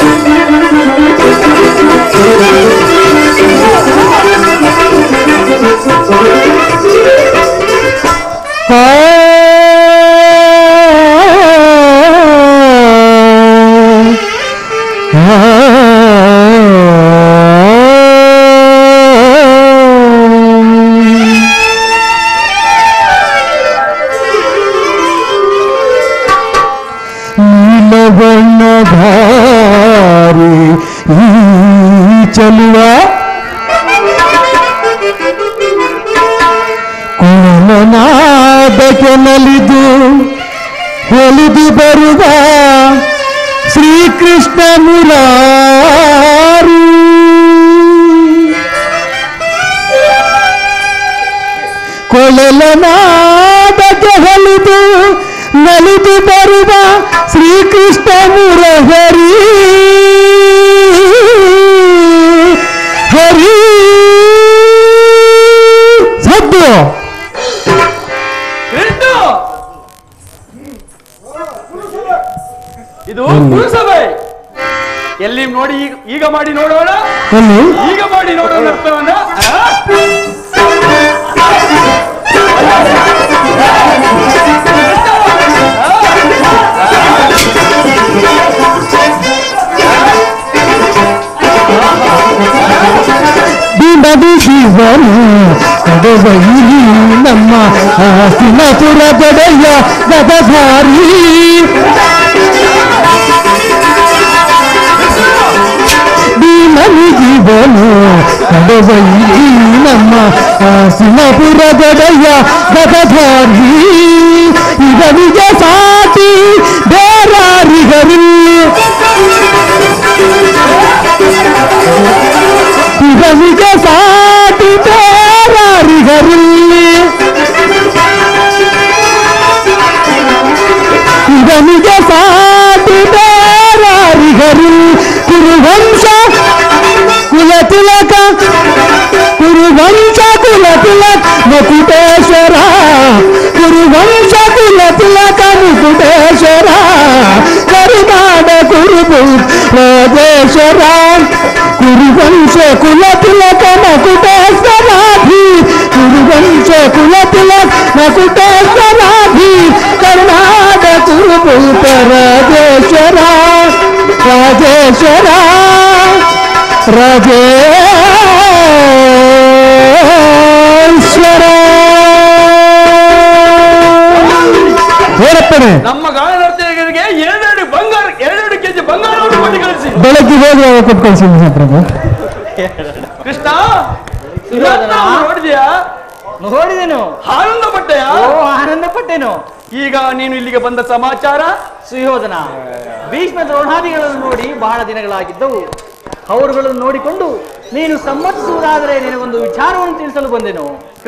Speaker 5: నమ్మ
Speaker 8: సింహపుర గడయ్య గదధారి ఇద విజయ సాటి బేరారి గరి. ఇద విజయ సాటి బేరారి గరి. ఇద విజయ సాటి తిలక. కురువంశకుల తిలక ముకుటేశ్వర. కురువంశకుల తిలక ముకుటేశ్వర. కరుణాడ కురుపు లోకేశ్వర కురువంశకుల తిలక మకుటేశ్వరాధి. కురువంశకుల తిలక మకుటేశ్వరాధి. కరుణాడ కురుపు పరదేశ్వర రాజేశ్వర. ರಾಜೇಶ್ವರ. ಹೇಳಪ್ಪಣೆ
Speaker 5: ನಮ್ಮ ಗಾಳಿ ನರ್ತಕರಿಗೆ ಎರಡೆರಡು ಬಂಗಾರ ಎರಡೆರಡು ಕೆಜಿ ಬಂಗಾರವನ್ನು ಕೊಟ್ಟು ಕಳಿಸಿ.
Speaker 8: ಬೆಳಗ್ಗೆ ಹೋಗಿ ಅವಾಗ ಕೊಟ್ಟು ಕಳಿಸಿ ಪ್ರಭು
Speaker 5: ಕೃಷ್ಣ ನೋಡಿದ್ಯಾ?
Speaker 2: ನೋಡಿದೆನು
Speaker 5: ಆನಂದ ಪಟ್ಟೆಯಾ?
Speaker 2: ಓ ಆನಂದ ಪಟ್ಟೆನು.
Speaker 5: ಈಗ ನೀನು ಇಲ್ಲಿಗೆ ಬಂದ ಸಮಾಚಾರ?
Speaker 2: ಸುಯೋಧನ. ಭೀಷ್ಮ ದ್ರೋಣಾದಿಗಳನ್ನು ನೋಡಿ ಬಹಳ ದಿನಗಳಾಗಿದ್ದವು. ಅವರುಗಳನ್ನು ನೋಡಿಕೊಂಡು ನೀನು ಸಮ್ಮತಿಸುವುದಾದರೆ ನಿನಗೊಂದು ವಿಚಾರವನ್ನು ತಿಳಿಸಲು ಬಂದೆನು.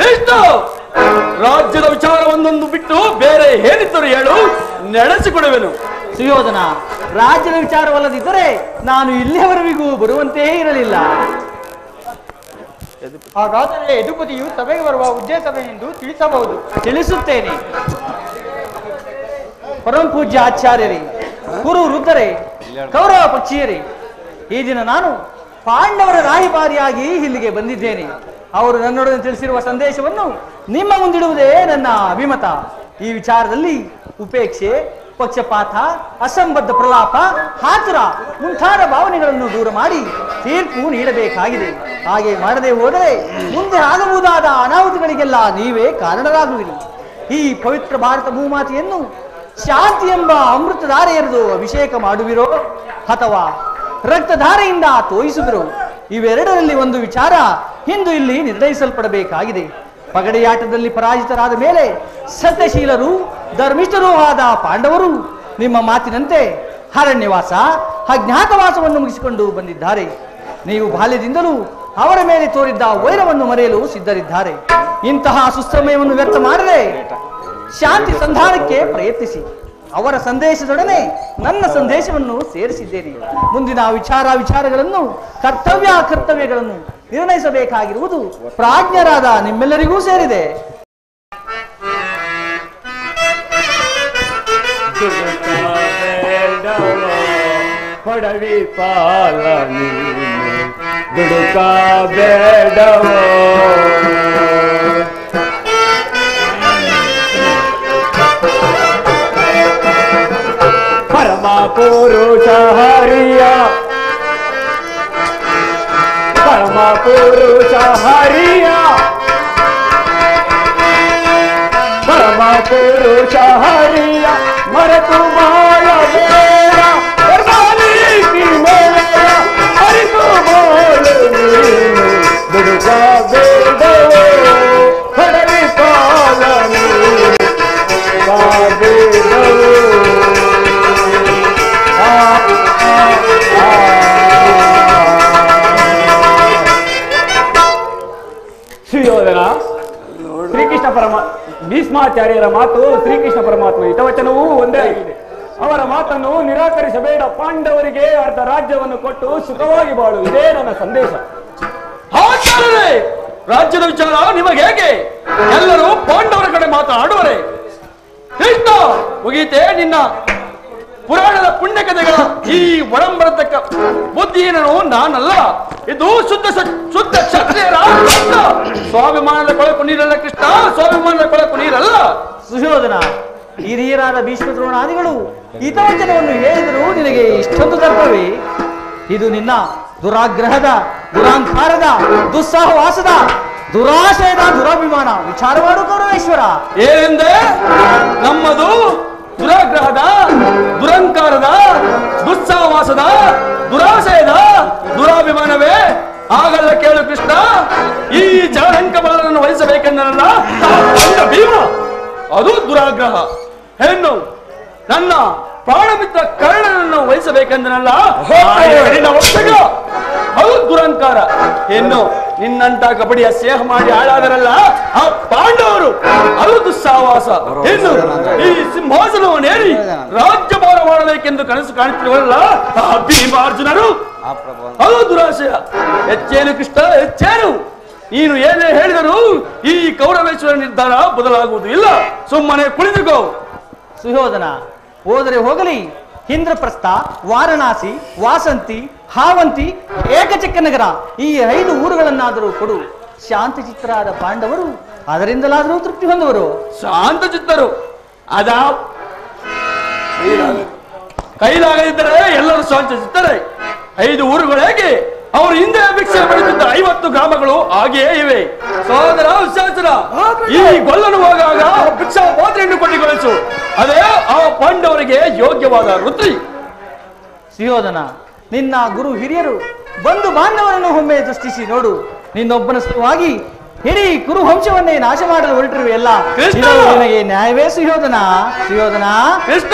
Speaker 5: ಎಷ್ಟು ರಾಜ್ಯದ ವಿಚಾರ ಒಂದೊಂದು ಬಿಟ್ಟು ಬೇರೆ ಏನಿದ್ದರು ಹೇಳು ನಡೆಸಿಕೊಡುವೆನು.
Speaker 2: ಸುಯೋಧನ ರಾಜ್ಯದ ವಿಚಾರವಲ್ಲದಿದ್ದರೆ ನಾನು ಇಲ್ಲಿಯವರೆಗೂ ಬರುವಂತೆಯೇ ಇರಲಿಲ್ಲ.
Speaker 7: ಹಾಗಾದರೆ ಯದುಪತಿಯು ಸಭೆಗೆ ಬರುವ ಉದ್ದೇಶವೇನೆಂದು ತಿಳಿಸಬಹುದು.
Speaker 2: ತಿಳಿಸುತ್ತೇನೆ. ಪರಮ ಪೂಜ್ಯ ಆಚಾರ್ಯರೇ ಗುರು ವೃದ್ಧರೇ ಕೌರವ ಪಕ್ಷೀಯರೇ ಈ ದಿನ ನಾನು ಪಾಂಡವರ ರಾಯಭಾರಿಯಾಗಿ ಇಲ್ಲಿಗೆ ಬಂದಿದ್ದೇನೆ. ಅವರು ನನ್ನೊಡನೆ ತಿಳಿಸಿರುವ ಸಂದೇಶವನ್ನು ನಿಮ್ಮ ಮುಂದಿಡುವುದೇ ನನ್ನ ಅಭಿಮತ. ಈ ವಿಚಾರದಲ್ಲಿ ಉಪೇಕ್ಷೆ, ಪಕ್ಷಪಾತ, ಅಸಂಬದ್ಧ ಪ್ರಲಾಪ, ಹಾತುರ ಮುಂತಾದ ಭಾವನೆಗಳನ್ನು ದೂರ ಮಾಡಿ ತೀರ್ಪು ನೀಡಬೇಕಾಗಿದೆ. ಹಾಗೆ ಮಾಡದೆ ಹೋದರೆ ಮುಂದೆ ಆಗಬಹುದಾದ ಅನಾಹುತಗಳಿಗೆಲ್ಲ ನೀವೇ ಕಾರಣರಾಗುವಿರಿ. ಈ ಪವಿತ್ರ ಭಾರತ ಭೂಮಾತೆಯನ್ನು ಶಾಂತಿ ಎಂಬ ಅಮೃತಧಾರೆ ಅಭಿಷೇಕ ಮಾಡುವಿರೋ ಅಥವಾ ರಕ್ತಧಾರೆಯಿಂದ ತೋಯಿಸಿದರು. ಇವೆರಡರಲ್ಲಿ ಒಂದು ವಿಚಾರ ಇಂದು ಇಲ್ಲಿ ನಿರ್ಣಯಿಸಲ್ಪಡಬೇಕಾಗಿದೆ. ಪಗಡೆಯಾಟದಲ್ಲಿ ಪರಾಜಿತರಾದ ಮೇಲೆ ಸತ್ಯಶೀಲರು, ಧರ್ಮಿಷ್ಠರೂ ಆದ ಪಾಂಡವರು ನಿಮ್ಮ ಮಾತಿನಂತೆ ಅರಣ್ಯವಾಸ, ಅಜ್ಞಾತವಾಸವನ್ನು ಮುಗಿಸಿಕೊಂಡು ಬಂದಿದ್ದಾರೆ. ನೀವು ಬಾಲ್ಯದಿಂದಲೂ ಅವರ ಮೇಲೆ ತೋರಿದ್ದ ವೈರವನ್ನು ಮರೆಯಲು ಸಿದ್ಧರಿದ್ದಾರೆ. ಇಂತಹ ಸುಶ್ರಮಯವನ್ನು ವ್ಯರ್ಥ ಮಾಡದೆ ಶಾಂತಿ ಸಂಧಾನಕ್ಕೆ ಪ್ರಯತ್ನಿಸಿ. ಅವರ ಸಂದೇಶದೊಡನೆ ನನ್ನ ಸಂದೇಶವನ್ನು ಸೇರಿಸಿದ್ದೇನೆ. ಮುಂದಿನ ವಿಚಾರ ವಿಚಾರಗಳನ್ನು ಕರ್ತವ್ಯ ಕರ್ತವ್ಯಗಳನ್ನು ನಿರ್ಣಯಿಸಬೇಕಾಗಿರುವುದು ಪ್ರಾಜ್ಞರಾದ ನಿಮ್ಮೆಲ್ಲರಿಗೂ ಸೇರಿದೆ.
Speaker 9: ಪಡವಿ ಪಾಲ ನೀನು ದುಡುಕ ಬೇಡವೋ. ಹರಿಯ ಪರಮ ಪುರುಷ ಹರಿಯ ಪರಮ ಪುರುಷ ಹರಿಯ ಭೀಷ್ಮಾಚಾರ್ಯರ ಮಾತು ಶ್ರೀಕೃಷ್ಣ ಪರಮಾತ್ಮ ಹಿತವಚನವೂ ಒಂದೇ ಆಗಿದೆ. ಅವರ ಮಾತನ್ನು ನಿರಾಕರಿಸಬೇಡ. ಪಾಂಡವರಿಗೆ ಅರ್ಧ ರಾಜ್ಯವನ್ನು ಕೊಟ್ಟು ಸುಖವಾಗಿ ಬಾಳು. ಇದೇ ನನ್ನ ಸಂದೇಶ.
Speaker 5: ರಾಜ್ಯದ ವಿಚಾರ ನಿಮಗೆ ಹೇಗೆ? ಎಲ್ಲರೂ ಪಾಂಡವರ ಕಡೆ ಮಾತನಾಡುವರೆ ಕೃಷ್ಣ ಮುಗೀತೆ ನಿನ್ನ ಪುರಾಣದ ಪುಣ್ಯ ಕಥೆಗಳ ಈ ಒಳಂಬರತಕ್ಕ ಬುದ್ಧಿಹೀನನು ನಾನಲ್ಲ. ಇದು ಶುದ್ಧ ಶುದ್ಧ ಕ್ಷತ್ರಿಯರ. ಸ್ವಾಭಿಮಾನದ ಕೊಳಕು ನೀರಲ್ಲ ಕೃಷ್ಣ ಸ್ವಾಭಿಮಾನದ ಕೊಳಕು ನೀರಲ್ಲ.
Speaker 2: ಸುಶೋಧನ ಹಿರಿಯರಾದ ಭೀಷ್ಮ ದ್ರೋಣಾದಿಗಳು ಹಿತವಚನವನ್ನು ಹೇಳಿದರೂ ನಿನಗೆ ಇಷ್ಟೊಂದು ದರ್ಪವೇ ಇದು ನಿನ್ನ ದುರಾಗ್ರಹದ ದುರಾಂಕಾರದ ದುಸ್ಸಾಹವಾಸದ ದುರಾಶಯದ ದುರಾಭಿಮಾನ ವಿಚಾರ ಮಾಡು ಗೌರವೇಶ್ವರ.
Speaker 5: ಏನೆಂದೆ? ನಮ್ಮದು ದುರಾಗ್ರಹದ ದುರಂಕಾರದ ದುಸ್ಸಾವಾಸದ ದುರಾಶಯದ ದುರಾಭಿಮಾನವೇ? ಆಗಲ್ಲ ಕೇಳು ಕೃಷ್ಣ ಈ ಜಲಹಂಕ ಬಲವನ್ನು ವಹಿಸಬೇಕೆಂದನಲ್ಲ? ಭೀಮ! ಅದು ದುರಾಗ್ರಹ. ಹೆಣ್ಣು ನನ್ನ ಪ್ರಾಣಮಿತ್ರ ಕರ್ಣನನ್ನು ವಹಿಸಬೇಕೆಂದನಲ್ಲ? ಅದು ದುರಂಕಾರ ಹೆಣ್ಣು ನಿನ್ನಂತ ಕಬಡ್ಡಿಯ ಸ್ನೇಹ ಮಾಡಿ ಹಾಳಾದರಲ್ಲ? ಆ ಪಾಂಡವರು ಅದು ದುಸ್ಸಾವಾಸ ಎಂದು ಈ ಸಿಂಹಾಸನವನ್ನೇರಿ ರಾಜ್ಯಭಾರ ಮಾಡಬೇಕೆಂದು ಕನಸು ಕಾಣುತ್ತಿರುವಲ್ಲ ಆ ಭೀಮಾರ್ಜುನರು. ಅದು ದುರಾಶಯ ಹೆಚ್ಚೇನು ಕೃಷ್ಣ ಹೆಚ್ಚೇನು ನೀನು ಏನೇ ಹೇಳಿದರೂ ಈ ಕೌರವೇಶ್ವರ ನಿರ್ಧಾರ ಬದಲಾಗುವುದು ಇಲ್ಲ ಸುಮ್ಮನೆ ಕುಳಿತುಕೋ.
Speaker 2: ಸುಯೋಧನ ಹೋದರೆ ಹೋಗಲಿ. ಇಂದ್ರಪ್ರಸ್ಥ, ವಾರಣಾಸಿ, ವಾಸಂತಿ, ಹಾವಂತಿ ಏಕಚಕ್ರನಗರ ಈ ಐದು ಊರುಗಳನ್ನಾದರೂ ಕೊಡು. ಶಾಂತಚಿತ್ತರಾದ ಪಾಂಡವರು ಅದರಿಂದಲಾದರೂ ತೃಪ್ತಿ ಹೊಂದುವರು.
Speaker 5: ಶಾಂತ ಚಿತ್ತರು ಅದ? ಕೈಲಾಗದಿದ್ದರೆ ಎಲ್ಲರೂ ಶಾಂತ ಚಿತ್ತರೇ ಐದು ಊರುಗಳೇಗೆ ಅವರು ಹಿಂದೆ ಅಭಿಕ್ಷೆ ಪಡೆದಿದ್ದ ಐವತ್ತು ಗ್ರಾಮಗಳು ಹಾಗೆಯೇ ಇವೆ. ಸಹೋದರ ವಿಶ್ವಾಸರ ಈ ಗೊಲ್ಲನು ಹೋಗಾಗ ಭಿಕ್ಷಾ ಪಾತ್ರೆಯನ್ನು ಕೊಟ್ಟಿಗೊಳಿಸು. ಅದೇ ಆ ಪಾಂಡವರಿಗೆ ಯೋಗ್ಯವಾದ ವೃತ್ತಿ.
Speaker 2: ಸುಯೋಧನ ನಿನ್ನ ಗುರು ಹಿರಿಯರು ಬಂಧು ಬಾಂಧವರನ್ನು ಒಮ್ಮೆ ದೃಷ್ಟಿಸಿ ನೋಡು. ನಿನ್ನೊಬ್ಬನ ಸಲುವಾಗಿ ಇಡೀ ಕುರು ವಂಶವನ್ನೇ ನಾಶ ಮಾಡಲು ಹೊರಟಿರುವೆ ಎಲ್ಲ
Speaker 5: ಕೃಷ್ಣ!
Speaker 2: ನಿನಗೆ ನ್ಯಾಯವೇ ಸುಯೋಧನ. ಸುಯೋಧನ!
Speaker 5: ಕೃಷ್ಣ!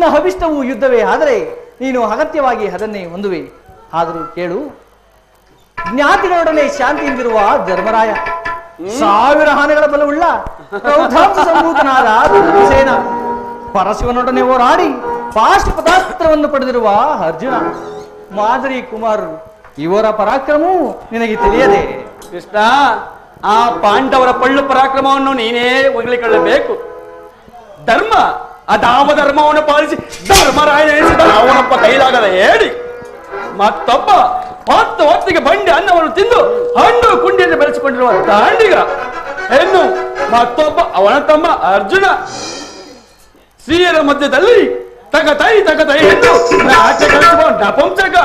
Speaker 2: ನಿನ್ನ ಅಭಿಷ್ಟವು ಯುದ್ಧವೇ, ಆದರೆ ನೀನು ಅಗತ್ಯವಾಗಿ ಅದನ್ನೇ ಹೊಂದುವೆ. ಆದರೂ ಕೇಳು, ಜ್ಞಾತಿಗಳೊಡನೆ ಶಾಂತಿಯಿಂದಿರುವ ಧರ್ಮರಾಯ, ಸಾವಿರ ಹಾನಿಗಳ ಬಲವುಳ್ಳ ಧರ್ಮಸೇನ ಪರಶಿವನೊಡನೆ ಹೋರಾಡಿ ಪಾಶುಪತಾಸ್ತ್ರವನ್ನು ಪಡೆದಿರುವ ಅರ್ಜುನ, ಮಾದರಿ ಕುಮಾರ್, ಇವರ ಪರಾಕ್ರಮವು ನಿನಗೆ ತಿಳಿಯದೆ.
Speaker 5: ಕೃಷ್ಣ, ಆ ಪಾಂಡವರ ಪಳ್ಳು ಪರಾಕ್ರಮವನ್ನು ನೀನೇ ಹೊಗಳಿಕೊಳ್ಳಬೇಕು. ಧರ್ಮ ಅದಾವ ಧರ್ಮವನ್ನು ಪಾಲಿಸಿ ಧರ್ಮರಾಯನ ಎನಿಸಿದ ಅವನೊಬ್ಬ ಕೈಲಾಗದ ಹೇಳಿ ಮತ್ತೊಬ್ಬ ಹತ್ತು ಹೊತ್ತಿಗೆ ಬಂಡಿ ಅನ್ನವನ್ನು ತಿಂದು ಹಣ್ಣು ಕುಂಡಿಯನ್ನು ಬೆಳೆಸಿಕೊಂಡಿರುವ ದಾಂಡಿಗ. ಹೆಣ್ಣು, ಮತ್ತೊಬ್ಬ ಅವನ ತಮ್ಮ ಅರ್ಜುನ. ಸ್ತ್ರೀಯರ ಮಧ್ಯದಲ್ಲಿ ತಗತೈ ತಗತೈ ಎಂದು ನಾಟ್ಯ ಕಳಿಸುವ ನಪಂಸಕ.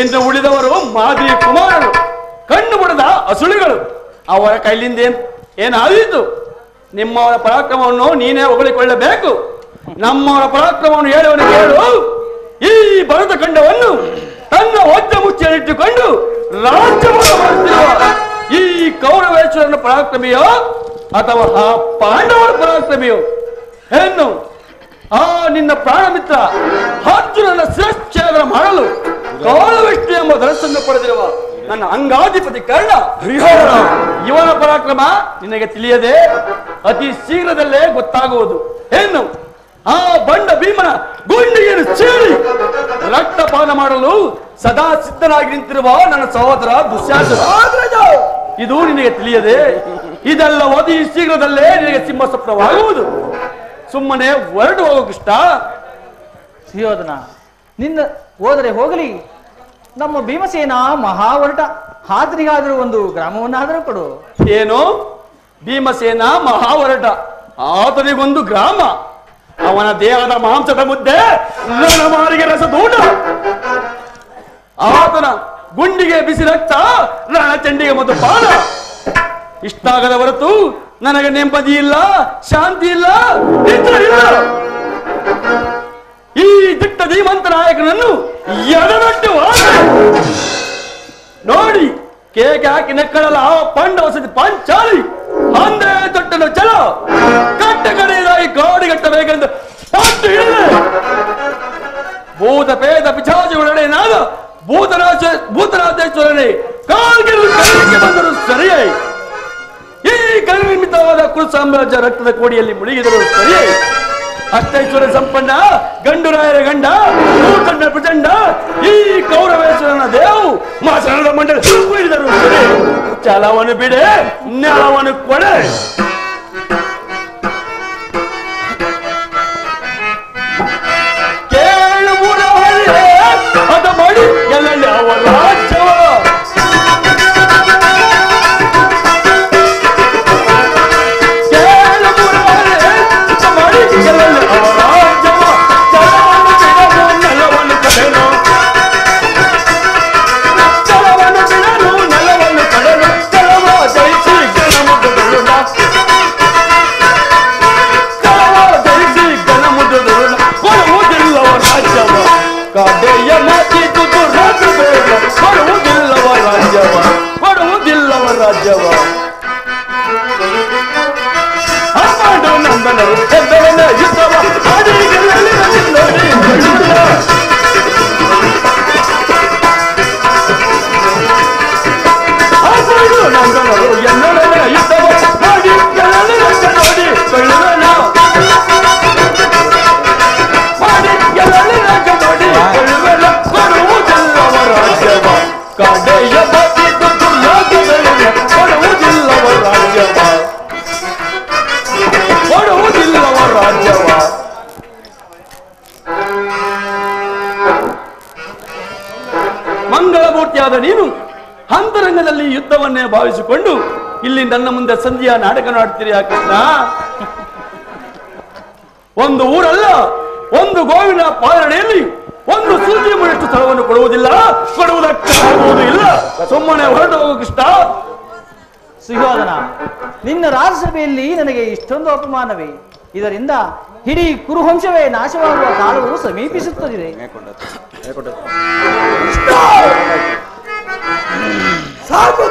Speaker 5: ಎಂದು ಉಳಿದವರು ಮಾದಿ ಕುಮಾರರು, ಕಣ್ಣು ಬಿಡದ ಅಸುಳಿಗಳು. ಅವರ ಕೈಲಿಂದ ಏನ್ ಏನಾದೀತು? ನಿಮ್ಮವರ ಪರಾಕ್ರಮವನ್ನು ನೀನೇ ಹೊಗಳಿಕೊಳ್ಳಬೇಕು. ನಮ್ಮವರ ಪರಾಕ್ರಮವನ್ನು ಹೇಳುವನು ಹೇಳು ಈ ಭರತ ಖಂಡವನ್ನು ತನ್ನ ಒದ್ದ ಮುಚ್ಚಿಟ್ಟುಕೊಂಡು ರಾಜ್ಯವನ್ನು ಈ ಕೌರವೇಶ್ವರನ ಪರಾಕ್ರಮಿಯೋ ಅಥವಾ ಆ ಪಾಂಡವರ ಪರಾಕ್ರಮಿಯೋ? ಹೆಣ್ಣು, ಆ ನಿನ್ನ ಪ್ರಾಣ ಮಿತ್ರ ಅರ್ಜುನನ ಶ್ರೇಷ್ಠ ಮಾಡಲು ಕಾಲವಿಷ್ಣು ಎಂಬ ಧನಸ್ಸನ್ನು ಪಡೆದಿರುವ ನನ್ನ ಅಂಗಾಧಿಪತಿ ಕರ್ಣ. ಹರಿಹರ ಇವನ ಪರಾಕ್ರಮ ನಿನಗೆ ತಿಳಿಯದೆ ಅತಿ ಶೀಘ್ರದಲ್ಲೇ ಗೊತ್ತಾಗುವುದು. ಏನು ಆ ಬಂಡ ಭೀಮನ ಗುಂಡಿಯನ್ನು ಸೇರಿ ರಕ್ತಪಾನ ಮಾಡಲು ಸದಾ ಸಿದ್ಧನಾಗಿ ನಿಂತಿರುವ ನನ್ನ ಸಹೋದರ ದುಶ್ಯಾಸನ ಇದು ನಿನಗೆ ತಿಳಿಯದೆ ಇದೆಲ್ಲ ಅತಿ ಶೀಘ್ರದಲ್ಲೇ ನಿನಗೆ ಸಿಂಹ ಸ್ವಪ್ನವಾಗುವುದು ಸುಮ್ಮನೆ ಹೊರಟು ಹೋಗೋ ಕೃಷ್ಣ
Speaker 2: ಸುಯೋಧನ ನಿನ್ನ ಹೋದರೆ ಹೋಗಲಿ. ನಮ್ಮ ಭೀಮಸೇನ ಮಹಾವರ್ಟ ಹಾದ್ರಿಗಾದ್ರೂ ಒಂದು ಗ್ರಾಮವನ್ನಾದರೂ ಕೊಡು.
Speaker 5: ಏನು? ಭೀಮಸೇನ ಮಹಾವರಟ ಆತನಿಗೊಂದು ಗ್ರಾಮ. ಅವನ ದೇಹದ ಮಾಂಸದ ಮುದ್ದೆ ರಣಮಾರಿಗೆ ಮಾರಿಗೆ ರಸದೂಟ ಆತನ ಗುಂಡಿಗೆ ಬಿಸಿ ರಕ್ತ ಚಂಡಿಗೆ ಮತ್ತು ಪಾಲ ಇಷ್ಟಾಗದ ಹೊರತು ನನಗೆ ನೆಮ್ಮದಿ ಇಲ್ಲ, ಶಾಂತಿ ಇಲ್ಲ ನಿದ್ರೆ ಇಲ್ಲ ಈ ದಿಟ್ಟ ಧೀಮಂತ ನಾಯಕನನ್ನು ಎಡನಟ್ಟು ನೋಡಿ, ಕೇಕ್ ಹಾಕಿ ನೆಕ್ಕಳಲ್ಲ ಆ ಪಂಡ ವಸತಿ ಪಾಂಚಾಲಿ ಅಂದೇ ತೊಟ್ಟಲು ಚಲ ಕಟ್ಟ ಕಡೆಯದಾಗಿ ಗಾಡಿ ಕಟ್ಟಬೇಕೆಂದು ಪಟ್ಟು ಭೂತ ಪೇದ ಪಿಚಾಚಿಗಳೊಡನೆ ನಾದ ಭೂತರಾಜ ಭೂತರಾಜೇಶ್ವರನೇ ಕಾಲ್ಗೆ ಬಂದರು ಸರಿಯೇ. ಈ ಕಲಿಮಿತವಾದ ಕುಲ ಸಾಮ್ರಾಜ್ಯ ರಕ್ತದ ಕೋಡಿಯಲ್ಲಿ ಮುಳುಗಿದರು ಸರಿಯೇ. ಅಷ್ಟೈಶ್ವರ ಸಂಪನ್ನ ಗಂಡುರಾಯರ ಗಂಡ ಭೂತಂಡ ಪ್ರಚಂಡ, ಈ ಕೌರವೇಶ್ವರನ ದೇವು ಮಾಸನದ ಮಂಡಲ ಚಲವನು ಬಿಡೆ ನೆಲವನು ಕೊಡೆ. ಇಲ್ಲಿ ನನ್ನ ಮುಂದೆ ಸಂಧಿಯ ನಾಟಕ ನೋಡ್ತೀರಿ ಯಾಕಂದ್ರ ಒಂದು ಊರಲ್ಲ ಒಂದು ಗೋವಿನ ಪಾಲನೆಯಲ್ಲಿ ಒಂದು ಸೂಜಿ ಮುಳಿಷ್ಟು ಸ್ಥಳವನ್ನು ಕೊಡುವುದಿಲ್ಲ. ಕೊಡುವುದಕ್ಕಾಗುವುದು ಇಲ್ಲ. ಸುಮ್ಮನೆ ಹೊರಟು ಹೋಗು ಕೃಷ್ಣ.
Speaker 2: ಸುಯೋಧನ ನಿನ್ನ ರಾಜಸಭೆಯಲ್ಲಿ ನನಗೆ ಇಷ್ಟೊಂದು ಅಪಮಾನವೇ? ಇದರಿಂದ ಇಡೀ ಕುರುಹಂಶವೇ ನಾಶವಾಗುವ ಕಾಲವು ಸಮೀಪಿಸುತ್ತದೆ
Speaker 6: ಸಾಕು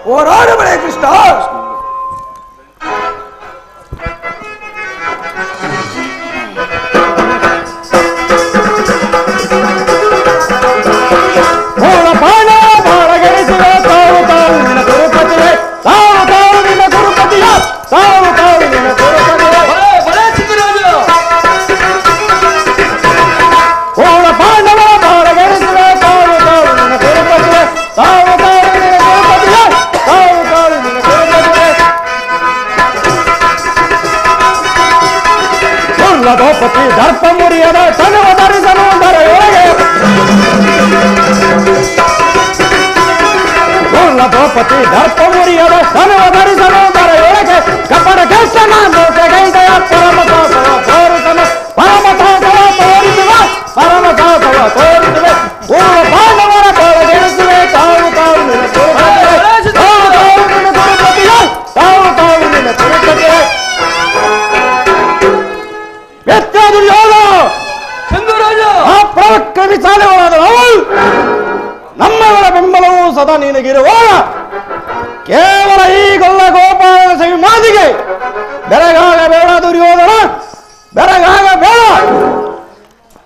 Speaker 9: ನಿಂತು ಹೋರಾಡಬೇಡ ಕೃಷ್ಣ
Speaker 10: ದುರ್ಲಭೋಪತಿ ದರ್ಪ ಮುರಿಯದ ತನವ ಧರಿಸಲು ದರೆಯೊಳಗೆ ದುರ್ಲಭೋಪತಿ ದರ್ಪ ಮುರಿಯದ ತನವ ಧರಿಸಲು ಬೆಂಬಲವು ನಿನಗಿರುವ ಕೇವಲ ಈ ಗೊಲ್ಲ ಗೋಪಾಲ ಸವಿ ಮಾತಿಗೆ ಬೆರಗಾಗ ಬೇಡ ದುರ್ಯೋಧನ, ಬೆರಗಾಗ ಬೇಡ.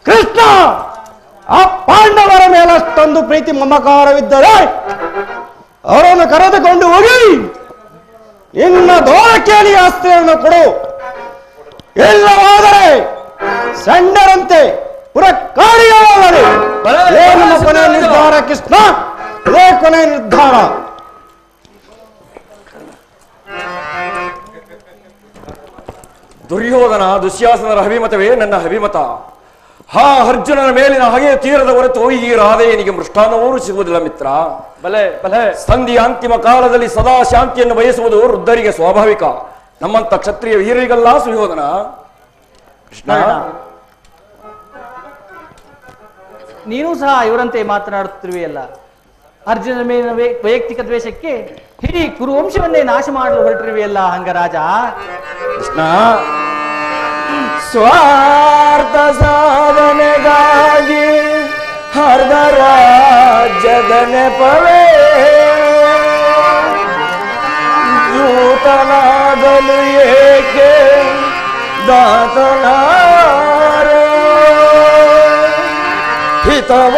Speaker 10: ಕೃಷ್ಣ, ಆ ಪಾಂಡವರ ಮೇಲಷ್ಟೊಂದು ಪ್ರೀತಿ ಮಮಕಾರವಿದ್ದರೆ ಅವರನ್ನು ಕರೆದುಕೊಂಡು ಹೋಗಿ. ಇನ್ನ ದೋರಕೇಳಿ ಆಸ್ತಿಯನ್ನು ಕೊಡು. ಇಲ್ಲವಾದರೆ ಸಂಡರಂತೆ
Speaker 9: ದುಶ್ಯಾಸನರ ಹವಿಮತವೇ ನನ್ನ ಹವಿಮತ. ಹಾ ಅರ್ಜುನನ ಮೇಲಿನ ಹಾಗೆ ತೀರದ ಹೊರತು ಈ ರಾಧೆಯನಿಗೆ ಮೃಷ್ಟಾನವೂ ಸಿಗುವುದಿಲ್ಲ ಮಿತ್ರ.
Speaker 5: ಬಲೆ ಬಲೆ.
Speaker 9: ಸಂಧಿಯ ಅಂತಿಮ ಕಾಲದಲ್ಲಿ ಸದಾ ಶಾಂತಿಯನ್ನು ಬಯಸುವುದು ವೃದ್ಧರಿಗೆ ಸ್ವಾಭಾವಿಕ. ನಮ್ಮಂತ ಕ್ಷತ್ರಿಯ ವೀರರಿಗೆಲ್ಲ ಸುಯೋಧನ? ಕೃಷ್ಣ?
Speaker 2: ನೀನು ಸಹ ಇವರಂತೆ ಮಾತನಾಡುತ್ತಿರುವೆಯಲ್ಲ. ಅರ್ಜುನ ಮೇಲಿನ ವೈಯಕ್ತಿಕ ದ್ವೇಷಕ್ಕೆ ಇಡೀ ಕುರುವಂಶವನ್ನೇ ನಾಶ ಮಾಡಲು ಹೊರಟಿರುವೆಯಲ್ಲ ಹಂಗರಾಜ?
Speaker 9: ಕೃಷ್ಣ? ಸ್ವಾರ್ಥ ಸಾಧನೆಗಾಗಿ ಹರ್ದ ರಾಜ್ಯದ ನೆಪವೇ ದೂತನಾಗಲು ಏಕೆ ದಾತನಾರ ಹಿತವ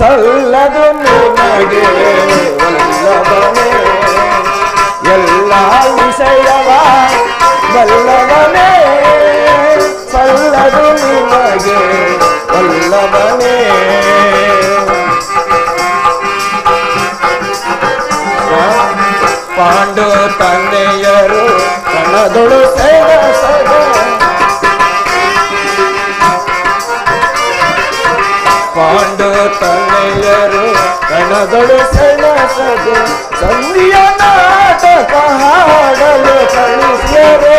Speaker 9: ಸಲ್ಲದು ನಿನಗೆ ವಲ್ಲಭನೇ ಎಲ್ಲ ವಿಷಯವ ಬಲ್ಲವನೇ ಸಲ್ಲದು ನಿನಗೆ ವಲ್ಲಭನೇ ಪಾಂಡು ತಂದೆಯರು ಕಣದೊಳು ಸೇವಸದ ಪಾಂಡು झगड़ से न सजे संधिया नाटक हारल कलिसे रे।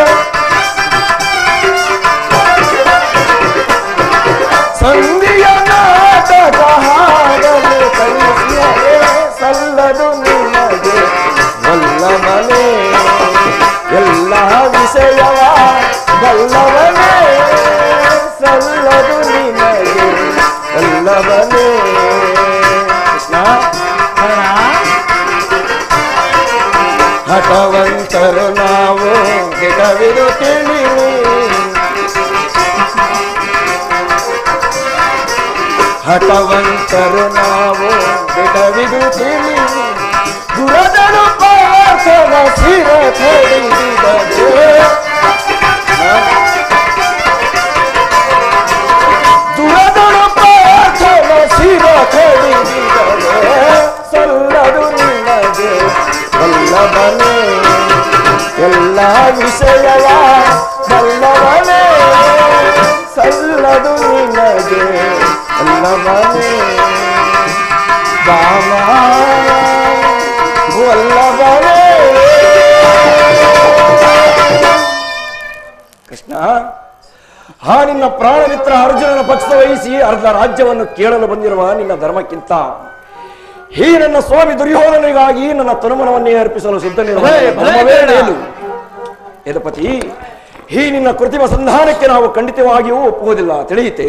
Speaker 9: ಹಠವಂತರು ನಾವು ಹಿತವಿದು ತಿಳಿವಿ ಹಠವಂತರು ನಾವು ಬಿಡವಿದು ತಿಳಿ ದುರದನು ಪಾರ್ಥನ ಶಿರ ಕಡಿದಿದೆ ವಿಷಯವ ಸಲ್ಲವನೇ ಸಲ್ಲದು ನಿನಗೆ ಅಲ್ಲವನೇ ಬಾಮ ವಲ್ಲವನೇ ಕೃಷ್ಣ ಆ ನಿನ್ನ ಪ್ರಾಣಮಿತ್ರ ಅರ್ಜುನನ ಪಕ್ಷ ವಹಿಸಿ ಅರ್ಧ ರಾಜ್ಯವನ್ನು ಕೇಳಲು ಬಂದಿರುವ ನಿನ್ನ ಧರ್ಮಕ್ಕಿಂತ ಈ ನನ್ನ ಸ್ವಾಮಿ ದುರ್ಯೋಧನಿಗಾಗಿ ನನ್ನ ತನುಮನವನ್ನೇ ಅರ್ಪಿಸಲು ಸಿದ್ಧನಿರುವ ಯದುಪತಿ ಹೀ ನಿನ್ನ ಕೃತಿಮ ಸಂಧಾನಕ್ಕೆ ನಾವು ಖಂಡಿತವಾಗಿಯೂ ಒಪ್ಪುವುದಿಲ್ಲ. ತಿಳಿಯಿತೆ?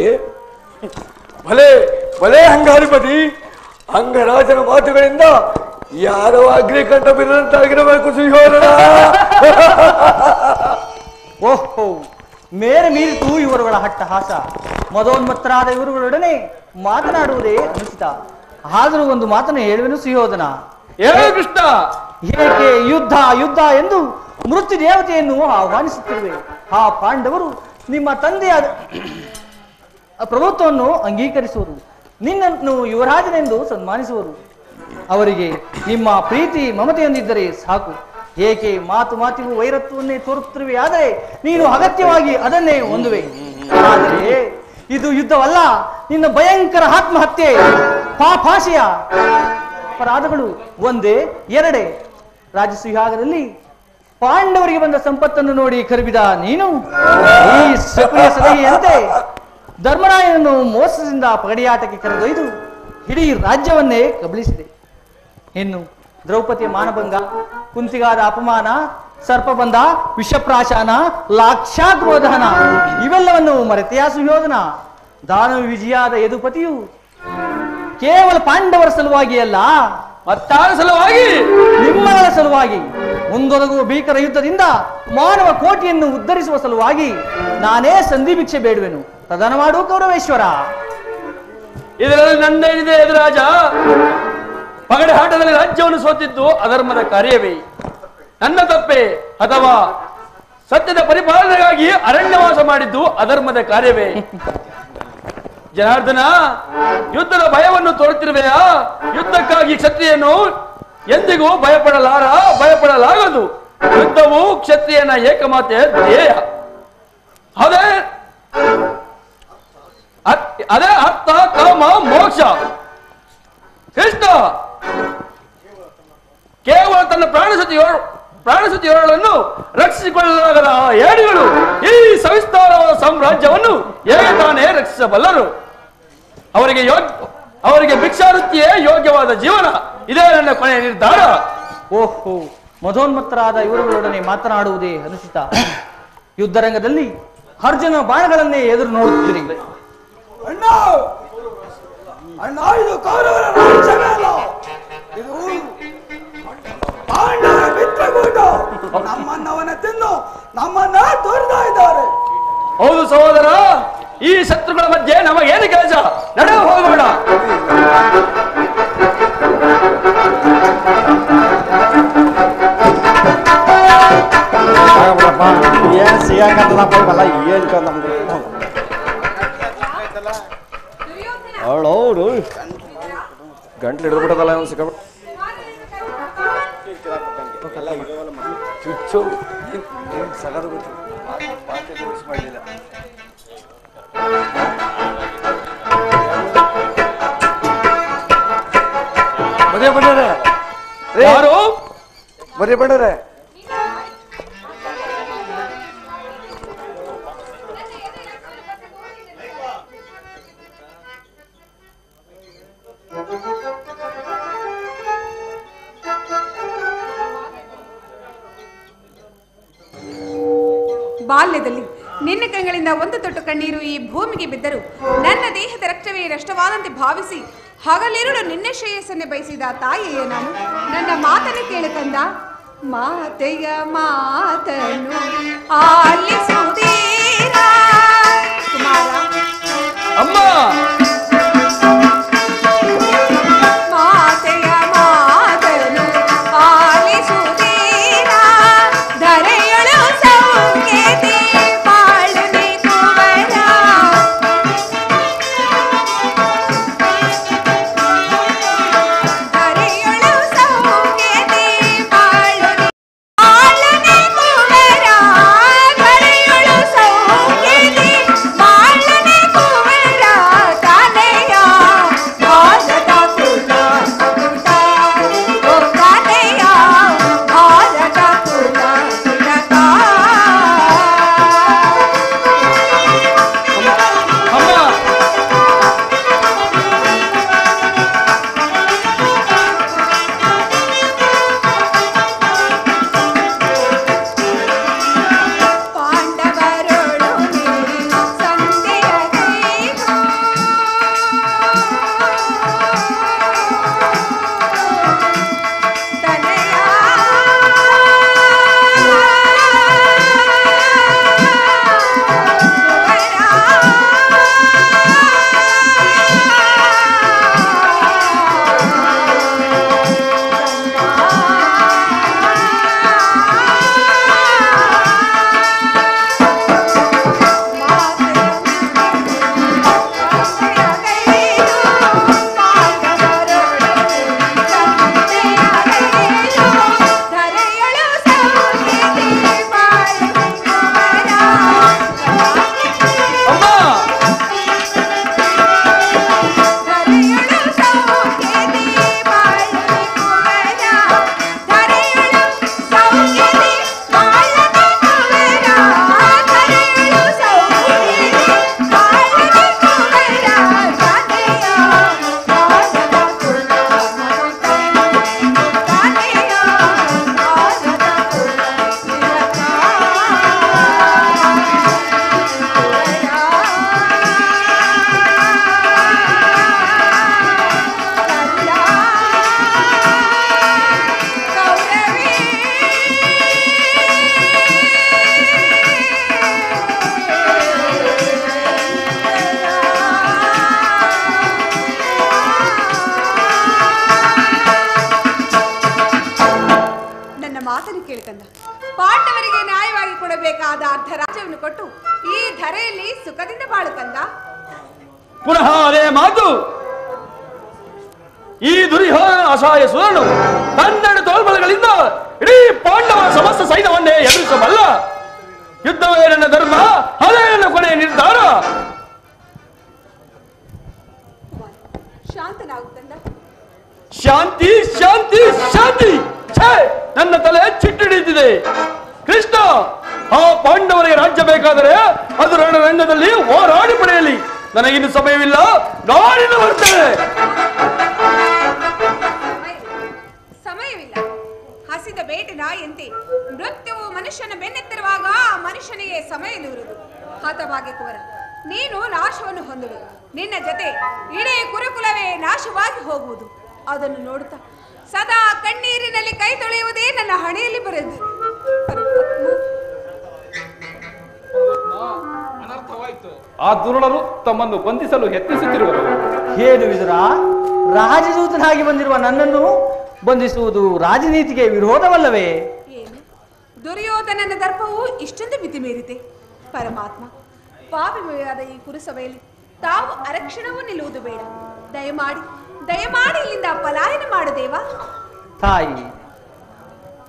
Speaker 6: ಭಲೆ ಭಲೆ ಹಂಗಾಧಿಪತಿ ಅಂಗರಾಜನ ಮಾತುಗಳಿಂದ ಯಾರೋ ಅಗ್ನಿಕಂಠ ಬಿದ್ದಂತಾಗಿರಬೇಕು ಸುಯೋಧನ
Speaker 2: ಓಹೋ ಮೇರೆ ಮೀರಿತು ಇವರುಗಳ ಹಟ್ಟಹಾಸ ಮದೋನ್ಮತ್ತರಾದ ಇವರುಗಳೊಡನೆ ಮಾತನಾಡುವುದೇ ಅನುಚಿತ ಆದರೂ ಒಂದು ಮಾತನ್ನು ಹೇಳುವೆನು ಸುಯೋಧನ
Speaker 5: ಹೇಳು ಕೃಷ್ಣ!
Speaker 2: ಏಕೆ ಯುದ್ಧ ಯುದ್ಧ ಎಂದು ಮೃತ್ಯು ದೇವತೆಯನ್ನು ಆಹ್ವಾನಿಸುತ್ತಿರುವೆ. ಆ ಪಾಂಡವರು ನಿಮ್ಮ ತಂದೆಯಾದ ಪ್ರಭುತ್ವವನ್ನು ಅಂಗೀಕರಿಸುವರು. ನಿನ್ನನ್ನು ಯುವರಾಜನೆಂದು ಸನ್ಮಾನಿಸುವರು. ಅವರಿಗೆ ನಿಮ್ಮ ಪ್ರೀತಿ ಮಮತೆಯೊಂದಿದ್ದರೆ ಸಾಕು. ಏಕೆ ಮಾತು ಮಾತಿಗೂ ವೈರತ್ವವನ್ನೇ ತೋರುತ್ತಿರುವೆ ಆದರೆ ನೀನು ಅಗತ್ಯವಾಗಿ ಅದನ್ನೇ ಹೊಂದುವೆ. ಆದರೆ ಇದು ಯುದ್ಧವಲ್ಲ, ನಿನ್ನ ಭಯಂಕರ ಆತ್ಮಹತ್ಯೆ, ಪಾಪಾಶಯ ಅಪರಾಧಗಳು ಒಂದೇ, ಎರಡೇ. ರಾಜಸುಯಾಗದಲ್ಲಿ ಪಾಂಡವರಿಗೆ ಬಂದ ಸಂಪತ್ತನ್ನು ನೋಡಿ ಕರುಬಿದ ನೀನು? ಈ ಶಕುನಿಯ ಸಲಹೆಯಂತೆ ಧರ್ಮರಾಯನನ್ನು ಮೋಸದಿಂದ ಪಗಡಿಯಾಟಕ್ಕೆ ಕರೆದೊಯ್ದು ಇಡೀ ರಾಜ್ಯವನ್ನೇ ಕಬಳಿಸಿದೆ. ಇನ್ನು ದ್ರೌಪದಿಯ ಮಾನಭಂಗ, ಕುಂತಿಗಾದ ಅಪಮಾನ, ಸರ್ಪಬಂಧ, ವಿಷಪ್ರಾಶಾನ ಲಾಕ್ಷಾಗ್ರೋಧನ ಇವೆಲ್ಲವನ್ನು ಮರೆತೆಯ ಸುಯೋಧನ ದಾನವ ವಿಜಯಾದ ಯದುಪತಿಯು ಕೇವಲ ಪಾಂಡವರ ಸಲುವಾಗಿ ಅಲ್ಲ
Speaker 5: ಮತ್ತಾರ ಸಲುವಾಗಿ
Speaker 2: ನಿಮ್ಮಗಳ ಸಲುವಾಗಿ ಮುಂದೊದಗುವ ಭೀಕರ ಯುದ್ಧದಿಂದ ಮಾನವ ಕೋಟಿಯನ್ನು ಉದ್ಧರಿಸುವ ಸಲುವಾಗಿ ನಾನೇ ಸಂಧಿ ಭಿಕ್ಷೆ ಬೇಡುವೆನು. ಪ್ರದಾನ ಮಾಡು ಕೌರವೇಶ್ವರ
Speaker 5: ಇದರಲ್ಲಿ ನನ್ನೇನಿದೆ ಎದುರಾಜ ಪಗಡೆ ಆಟದಲ್ಲಿ ರಾಜ್ಯವನ್ನು ಸೋತಿದ್ದು ಅಧರ್ಮದ ಕಾರ್ಯವೇ. ನನ್ನ ತಪ್ಪೆ ಅಥವಾ ಸತ್ಯದ ಪರಿಪಾಲನೆಗಾಗಿ ಅರಣ್ಯವಾಸ ಮಾಡಿದ್ದು ಅಧರ್ಮದ ಕಾರ್ಯವೇ. ಜನಾರ್ದನ, ಯುದ್ಧದ ಭಯವನ್ನು ತೋರುತ್ತಿರುವೆಯಾ? ಯುದ್ಧಕ್ಕಾಗಿ ಕ್ಷತ್ರಿಯನು ಎಂದಿಗೂ ಭಯಪಡಲಾರ ಭಯಪಡಲಾಗದು ಯುದ್ಧವು ಕ್ಷತ್ರಿಯನ ಏಕಮಾತೆ ಧ್ಯೇಯ. ಅದೇ ಅದೇ ಅರ್ಥ, ಕಾಮ, ಮೋಕ್ಷ. ಕೃಷ್ಣ ಕೇವಲ ತನ್ನ ಪ್ರಾಣಸತಿಯೋಳು ಪ್ರಾಣಸತಿಯೋಳನ್ನು ರಕ್ಷಿಸಿಕೊಳ್ಳಲಾಗದ ಆ ಏಡಿಗಳು ಈ ಸವಿಸ್ತಾರವಾದ ಸಾಮ್ರಾಜ್ಯವನ್ನು ಹೇಗೆ ತಾನೇ ರಕ್ಷಿಸಬಲ್ಲರು? ಅವರಿಗೆ ಯೋಗ್ಯ ಅವರಿಗೆ ಭಿಕ್ಷಾವೃತ್ತಿಯೇ ಯೋಗ್ಯವಾದ ಜೀವನ. ಇದೇ ನನ್ನ ಕೊನೆಯ ನಿರ್ಧಾರ.
Speaker 2: ಓಹೋ ಮಧೋನ್ಮತ್ತರಾದ ಇವರುಗಳೊಡನೆ ಮಾತನಾಡುವುದೇ ಅನುಚಿತ. ಯುದ್ಧರಂಗದಲ್ಲಿ ಅರ್ಜುನ ಬಾಣಗಳನ್ನೇ ಎದುರು ನೋಡುತ್ತೀರಿ
Speaker 11: ಅಣ್ಣ! ಅಣ್ಣ ಇದು ಕೌರವರ ರಾಜ್ಯವೇ ಅಲ್ಲ ಇದು ಪಾಂಡವರ ಮಿತ್ರಕೂಟ ನಮ್ಮನ್ನವನ್ನ ತಿನ್ನು ನಮ್ಮನ್ನ ತೋರಿಸ್ತಾ ಇದ್ದಾರೆ.
Speaker 5: ಹೌದು ಸಹೋದರ ಈ ಶತ್ರುಗಳ ಮಧ್ಯೆ ನಮಗೇನು ಕೆಲಸ? ನಡೆ ಹೋಗಬೇಡ
Speaker 9: ಏನ್ ಸಿಗಾಕತ್ತದಪ್ಪ ಇವೆಲ್ಲ ಏನ್ ನಮ್ಗೆ? ಅವಳು ಗಂಟ್ಲು ಹಿಡಿದ್ಬಿಟ್ಟದಲ್ಲ ಒಂದು ಸಿಕ್ಕ ಚುಚ್ಚು.
Speaker 6: ಬರೇ ಬಂಡರೆ
Speaker 5: ಯಾರು?
Speaker 6: ಬರೇ ಬಂಡರೆ
Speaker 12: ಬಾಲ್ಯದಲ್ಲಿ ನಿನ್ನ ಕಂಗಳಿಂದ ಒಂದು ತೊಟ್ಟು ಕಣ್ಣೀರು ಈ ಭೂಮಿಗೆ ಬಿದ್ದರು ನನ್ನ ದೇಹದ ರಕ್ತವೇ ನಷ್ಟವಾದಂತೆ ಭಾವಿಸಿ ಹಗಲಿರುಳು ನಿನ್ನ ಶ್ರೇಯಸ್ಸನ್ನೇ ಬಯಸಿದ ತಾಯಿಯೇ ನಾನು. ನನ್ನ ಮಾತನ್ನು ಕೇಳು ತಂದ ಮಾತೆಯ ಮಾತನು ಆಲಿಸುವುದೇ
Speaker 5: ಅಮ್ಮ!
Speaker 12: ಕಂದ ಪಾಂಡವರಿಗೆ ನ್ಯಾಯವಾಗಿ ಕೊಡಬೇಕಾದ ಅರ್ಧ ರಾಜ್ಯವನ್ನು ಕೊಟ್ಟು ಈ ಧರೆಯಲ್ಲಿ ಸುಖದಿಂದ ಬಾಳು ಕಂದ.
Speaker 5: ಪುನಃ ಅದೇ ಮಾತು. ಈ ದುರ್ಯೋಧನ ಅಸಹಾಯ ಸುವರ್ಣು ತನ್ನೆರಡು ತೋಳ್ಬಲಗಳಿಂದ ಇಡೀ ಪಾಂಡವ ಸಮಸ್ತ ಸೈನ್ಯವನ್ನೇ ಎದುರಿಸಬಲ್ಲ. ಯುದ್ಧವೇ ನನ್ನ ಧರ್ಮ ಅದೇ ನನ್ನ ಕೊನೆಯ ನಿರ್ಧಾರ.
Speaker 12: ಶಾಂತನಾಗು ಕಂದ.
Speaker 5: ಶಾಂತಿ ಶಾಂತಿ ಶಾಂತಿ. ನನ್ನ ತಲೆ ಚಿಟ್ಟಿಡಿದಿದೆ ಕೃಷ್ಣ, ಆ ಪಾಂಡವರಿಗೆ ರಾಜ್ಯ ಬೇಕಾದರೆ ಅದು ರಣರಂಗದಲ್ಲಿ ಹೋರಾಡಿ ಪಡೆಯಲಿ. ನನಗಿನ್ನು ಸಮಯವಿಲ್ಲ ನಾಡಿನ ಬರ್ತೇನೆ.
Speaker 12: ಸಮಯವಿಲ್ಲ. ಹಸಿದ ಬೇಟೆ ನಾಯಂತೆ ನೃತ್ಯವು ಮನುಷ್ಯನ ಬೆನ್ನೆತ್ತಿರುವಾಗ ಮನುಷ್ಯನಿಗೆ ಸಮಯ ದೂರದು ಹತಭಾಗ್ಯ ಕುವರ, ನೀನು ನಾಶವನ್ನು ಹೊಂದುವೆ. ನಿನ್ನ ಜೊತೆ ಇಡೀ ಕುರುಕುಲವೇ ನಾಶವಾಗಿ ಹೋಗುವುದು. ಅದನ್ನು ನೋಡುತ್ತಾ ಸದಾ ಕಣ್ಣೀರಿನಲ್ಲಿ ಕೈ ತೊಳೆಯುವುದೇ ನನ್ನ ಹಣೆಯಲ್ಲಿ ಬರೆದು.
Speaker 1: ಆ ದುರುಳರು ತಮ್ಮನ್ನು ಬಂಧಿಸಲು ಯತ್ನಿಸುತ್ತಿರುವರು.
Speaker 2: ಏನು ವಿದುರ ರಾಜದೂತನಾಗಿ ಬಂದಿರುವ ನನ್ನನ್ನು ಬಂಧಿಸುವುದು ರಾಜನೀತಿಗೆ ವಿರೋಧವಲ್ಲವೇ?
Speaker 12: ಏನು? ದುರ್ಯೋಧನನ ದರ್ಪವು ಇಷ್ಟೊಂದು ಮಿತಿ ಮೀರಿದೆ ಪರಮಾತ್ಮ ಪಾಪಿಮೆಯಾದ ಈ ಪುರಸಭೆಯಲ್ಲಿ ತಾವು ಅರಕ್ಷಣವೂ ನಿಲ್ಲುವುದು ಬೇಡ. ದಯಮಾಡಿ ದಯಮಾಡಿ ಇಲ್ಲಿಂದ ಪಲಾಯನ ಮಾಡುದೇವಾ
Speaker 2: ತಾಯಿ,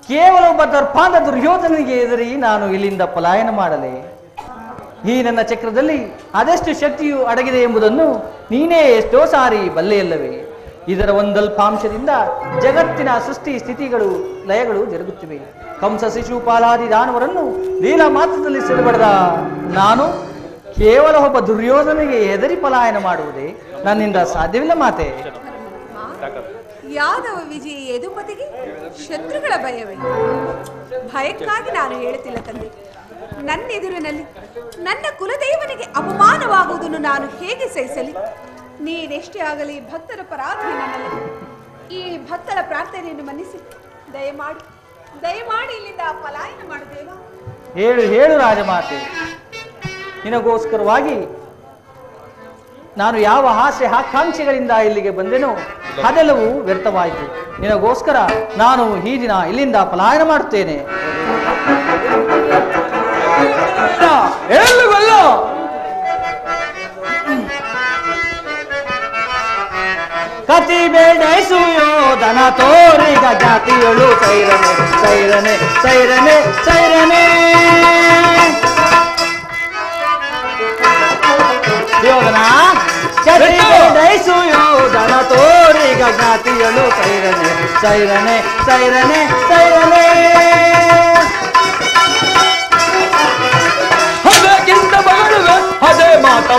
Speaker 2: ಕೇವಲ ಒಬ್ಬ ದರ್ಪಾಂಧ ದುರ್ಯೋಧನಿಗೆ ಎದುರಿ ನಾನು ಇಲ್ಲಿಂದ ಪಲಾಯನ ಮಾಡಲೆ. ಈ ನನ್ನ ಚಕ್ರದಲ್ಲಿ ಅದೆಷ್ಟು ಶಕ್ತಿಯು ಅಡಗಿದೆ ಎಂಬುದನ್ನು ನೀನೇ ಎಷ್ಟೋ ಸಾರಿ ಬಲ್ಲೆಯಲ್ಲವೇ. ಇದರ ಒಂದಲ್ಪಾಂಶದಿಂದ ಜಗತ್ತಿನ ಸೃಷ್ಟಿ ಸ್ಥಿತಿಗಳು, ಲಯಗಳು ಜರುಗುತ್ತಿವೆ. ಕಂಸ ಶಿಶುಪಾಲಾದಿ ದಾನವರನ್ನು ಲೀಲಾ ಮಾತ್ರದಲ್ಲಿ ಸಿಡಿಬಡದ ನಾನು ಕೇವಲ ಒಬ್ಬ ದುರ್ಯೋಧನಿಗೆ ಹೆದರಿ ಪಲಾಯನ ಮಾಡುವುದೇ ನನ್ನಿಂದ ಸಾಧ್ಯವಿಲ್ಲ ಮಾತೆ.
Speaker 12: ಯಾದವ ವಿಜಯ ಯದುಪತಿಗೆ ಶತ್ರುಗಳ ಭಯವೇ? ಭಯಕ್ಕಾಗಿ ನಾನು ಹೇಳುತ್ತಿಲ್ಲ ತಂದೆ. ನನ್ನ ಎದುರಿನಲ್ಲಿ ನನ್ನ ಕುಲದೇವನಿಗೆ ಅಪಮಾನವಾಗುವುದನ್ನು ನಾನು ಹೇಗೆ ಸಹಿಸಲಿ? ನೀನೆಷ್ಟೇ ಆಗಲಿ ಭಕ್ತರ ಪರಾಧೀನ ನನ್ನಲ್ಲಿ. ಈ ಭಕ್ತರ ಪ್ರಾರ್ಥನೆಯನ್ನು ಮನ್ನಿಸಿ ದಯಮಾಡಿ ದಯಮಾಡಿ ಇಲ್ಲಿಂದ ಪಲಾಯನ ಮಾಡುದೇವಾ
Speaker 2: ಹೇಳು ಹೇಳು ರಾಜಮಾತೆ. ನಿನಗೋಸ್ಕರವಾಗಿ ನಾನು ಯಾವ ಆಸೆ, ಆಕಾಂಕ್ಷೆಗಳಿಂದ ಇಲ್ಲಿಗೆ ಬಂದೆನೋ ಅದೆಲ್ಲವೂ ವ್ಯರ್ಥವಾಯಿತು. ನಿನಗೋಸ್ಕರ ನಾನು ಈ ದಿನ ಇಲ್ಲಿಂದ ಪಲಾಯನ ಮಾಡುತ್ತೇನೆ. ಕತಿ ಬೇಡ ಸುಯೋಧನ ತೋರಿಗ ಜಾತಿಯಳು ಸೈರನೆ ಸೈರನೆ ಸೈರನೆ ಸೈರನೆ. ಕತಿ ಬೇಡ ಸುಯೋಧನ ತೋರಿಗ ಜಾತಿಯಳು ಸೈರನೆ ಸೈರನೆ ಸೈರನೆ ಸೈರನೆ.
Speaker 5: ಅದಕ್ಕಿಂತ ಮಗಳುವೆ ಹದೇ ಮಾತ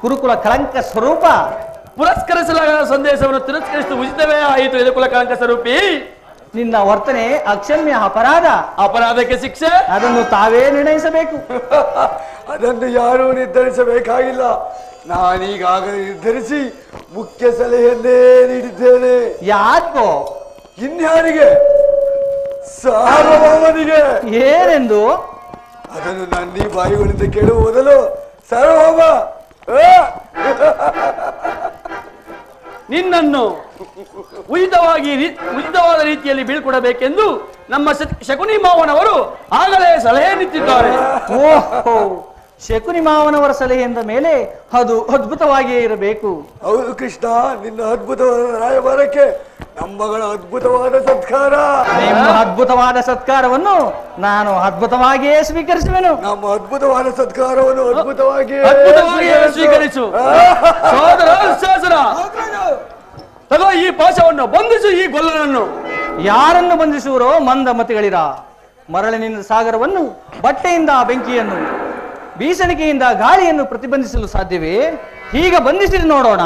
Speaker 2: ಕುರುಕುಲ ಕಳಂಕ ಸ್ವರೂಪ.
Speaker 5: ಪುರಸ್ಕರಿಸಲಾಗದ ಸಂದೇಶವನ್ನು ತಿರಸ್ಕರಿಸಿದ ಉಚಿತವೇ ಆಯಿತು. ಇದು ಕುಲ ಕಳಂಕ ಸ್ವರೂಪಿ.
Speaker 2: ನಿನ್ನ ವರ್ತನೆ ಅಕ್ಷಮ್ಯ ಅಪರಾಧ.
Speaker 5: ಅಪರಾಧಕ್ಕೆ ಶಿಕ್ಷೆ?
Speaker 2: ಅದನ್ನು ತಾವೇ ನಿರ್ಣಯಿಸಬೇಕು.
Speaker 13: ಅದನ್ನು ಯಾರೂ ನಿರ್ಧರಿಸಬೇಕಾಗಿಲ್ಲ. ನಾನೀಗಾಗಲೇ ನಿರ್ಧರಿಸಿ ಮುಖ್ಯ ಸಲಹೆಯನ್ನೇ ನೀಡಿದ್ದೇನೆ.
Speaker 2: ಯಾಕೋ?
Speaker 13: ಇನ್ಯಾರಿಗೆ? ಸಾರ್ವಭೌಮನಿಗೆ?
Speaker 2: ಏನೆಂದು?
Speaker 13: ಅದನ್ನು ನನ್ನ ಬಾಯಿಗಳಿಂದ ಕೇಳುವ ಮೊದಲು ಸಾರ್ವಭೌಮ!
Speaker 5: ನಿನ್ನನ್ನು ಉಚಿತವಾಗಿ ಉಚಿತವಾದ ರೀತಿಯಲ್ಲಿ ಬೀಳ್ಕೊಡಬೇಕೆಂದು ನಮ್ಮ ಶಕುನಿ ಮಾವನವರು ಆಗಲೇ ಸಲಹೆ ನಿಂತಿದ್ದಾರೆ
Speaker 2: ಶಕುನಿ ಮಾವನವರ ಸಲಹೆಯಿಂದ ಮೇಲೆ ಅದು ಅದ್ಭುತವಾಗಿಯೇ ಇರಬೇಕು.
Speaker 13: ಹೌದು ಕೃಷ್ಣ ನಿನ್ನ ಅದ್ಭುತವಾದ ರಾಯಭಾರಕ್ಕೆ ನಮ್ಮಗಳ ಅದ್ಭುತವಾದ ಸತ್ಕಾರ.
Speaker 2: ನಿಮ್ಮ ಅದ್ಭುತವಾದ ಸತ್ಕಾರವನ್ನು ನಾನು ಅದ್ಭುತವಾಗಿಯೇ ಸ್ವೀಕರಿಸುವೆನು.
Speaker 13: ನಮ್ಮ ಅದ್ಭುತವಾದ ಸತ್ಕಾರವನ್ನು ಅದ್ಭುತವಾಗಿ
Speaker 5: ಅದ್ಭುತವಾಗಿ ಸ್ವೀಕರಿಸು. ಸೋದರ ಶಾಸನ ತಗೋ ಈ ಪಾಶವನ್ನು ಬಂಧಿಸು ಈ ಗೊಲ್ಲನನ್ನು.
Speaker 2: ಯಾರನ್ನು ಬಂಧಿಸುವರೋ ಮಂದ ಮತಿಗಳಿರ ಮರಳಿನಿಂದ ಸಾಗರವನ್ನು ಬಟ್ಟೆಯಿಂದ ಬೆಂಕಿಯನ್ನು. ಬೀಸಣಿಗೆಯಿಂದ ಗಾಳಿಯನ್ನು ಪ್ರತಿಬಂಧಿಸಲು ಸಾಧ್ಯವೇ? ಈಗ ಬಂಧಿಸಿ ನೋಡೋಣ.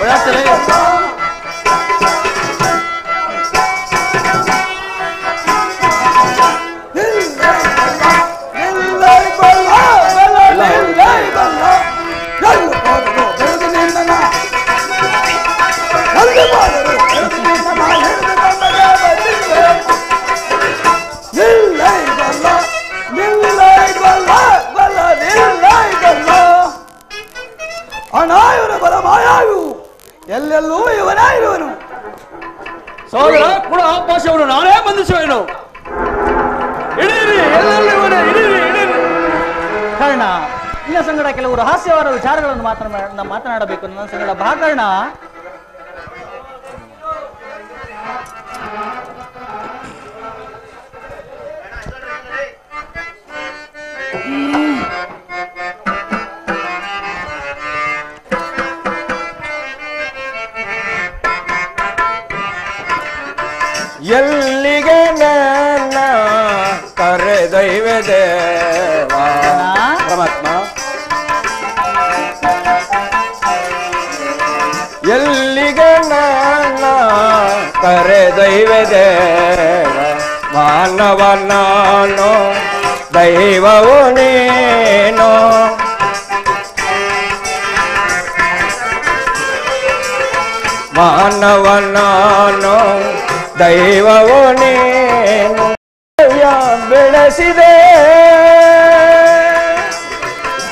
Speaker 6: ಹಣ ಇವನ ಬಲ ಮಾಯಾಯು ಎಲ್ಲೆಲ್ಲೂ ಇವನೇ ಇರುವನು.
Speaker 5: ಸೋದರ ಕೂಡ ಆ ಪಾಶವನ್ನು ನಾನೇ ಬಂಧಿಸುವೆನು. ಇಡೀರಿ ಎಲ್ಲೆಲ್ಲೂ ಇವನೇ ಇಡೀರಿ ಇಡೀರಿ
Speaker 2: ಕರ್ಣ ನಿನ್ನ ಸಂಗಡ ಕೆಲವು ರಹಸ್ಯವಾದ ವಿಚಾರಗಳನ್ನು ಮಾತನಾಡ ಮಾತನಾಡಬೇಕು. ನನ್ನ ಸಂಗಡ ಬಾ ಕರ್ಣ.
Speaker 9: ಎಲ್ಲಿಗೆ ನನ್ನ ಕರೆದೈವೆ ದೇವ ಪರಮಾತ್ಮ ಎಲ್ಲಿಗೆ ನನ್ನ ಕರೆದೈವೆ ದೇವ ಮಾನವ ನಾನು ದೈವವು ನೀನು ಮಾನವ ನಾನು ದೈವವು ನೀನು ಯ ಬೆಳೆಸಿದೆ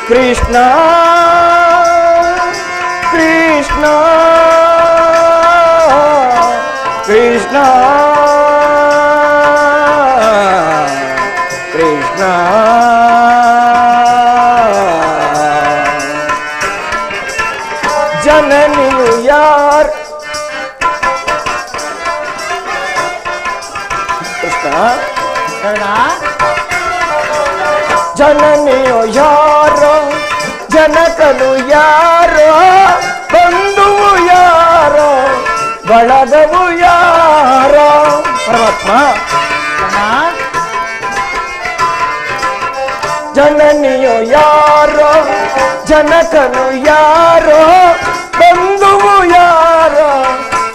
Speaker 9: ಕೃಷ್ಣ ಕೃಷ್ಣ ಯಾರೋ ಬಂಧುವು ಯಾರೋ ಬಳಗವು ಯಾರೋ. ಪರಮಾತ್ಮ. ಜನನಿಯು ಯಾರೋ ಜನಕನು ಯಾರೋ ಬಂಧುವು ಯಾರೋ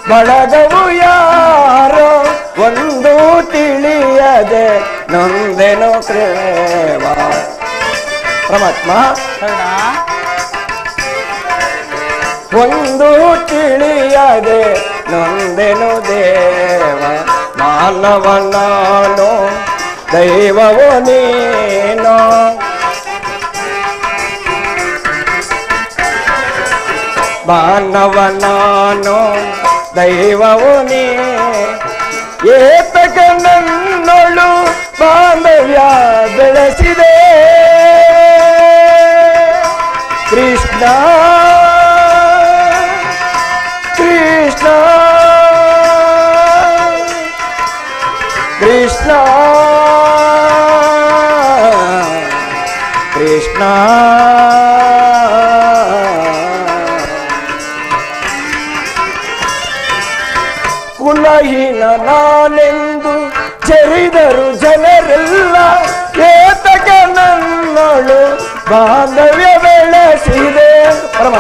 Speaker 9: ಬಳಗವು ಯಾರೋ. ಒಂದು ತಿಳಿಯದೆ ನೊಂದೆನು ಕ್ರೇವ ಪರಮಾತ್ಮ. ತಿಳಿಯದೆ ನೊಂದೆನು ದೇವ ಮಾನವ ನಾನು ದೈವವು ನೀನು ಮಾನವ ನಾನು ದೈವವು ನೀ ಏತಕ ನನ್ನೊಳು ಬಾಂಧವ್ಯ ಬೆಳೆಸಿದೆ ಕೃಷ್ಣ ಕೃಷ್ಣ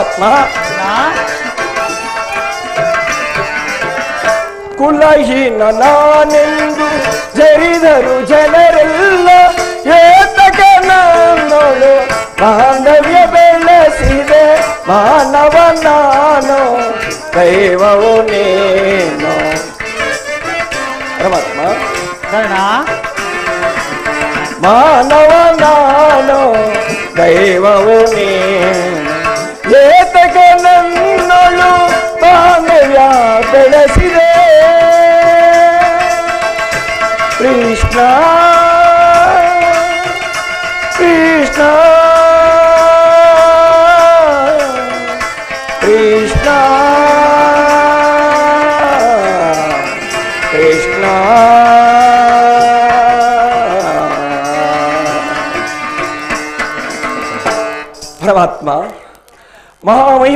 Speaker 9: ಪರಮಾತ್ಮ ಕುಲಹೀನ ನಾನೆಂದು ಜರಿದರು ಜನರೆಲ್ಲ ಏತಕ ನನ್ನೋಳು ಬಾಂಧವ್ಯ ಬೆಳೆಸಿದೆ ಮಾನವ ನಾನು ದೈವವು ನೀನು. ಪರಮಾತ್ಮ.
Speaker 2: ಕರ್ಣ
Speaker 9: ಮಾನವ ನಾನು ದೈವವು ನೀನು. ಬೆಳೆಸಿದೆ ಕೃಷ್ಣ ಕೃಷ್ಣ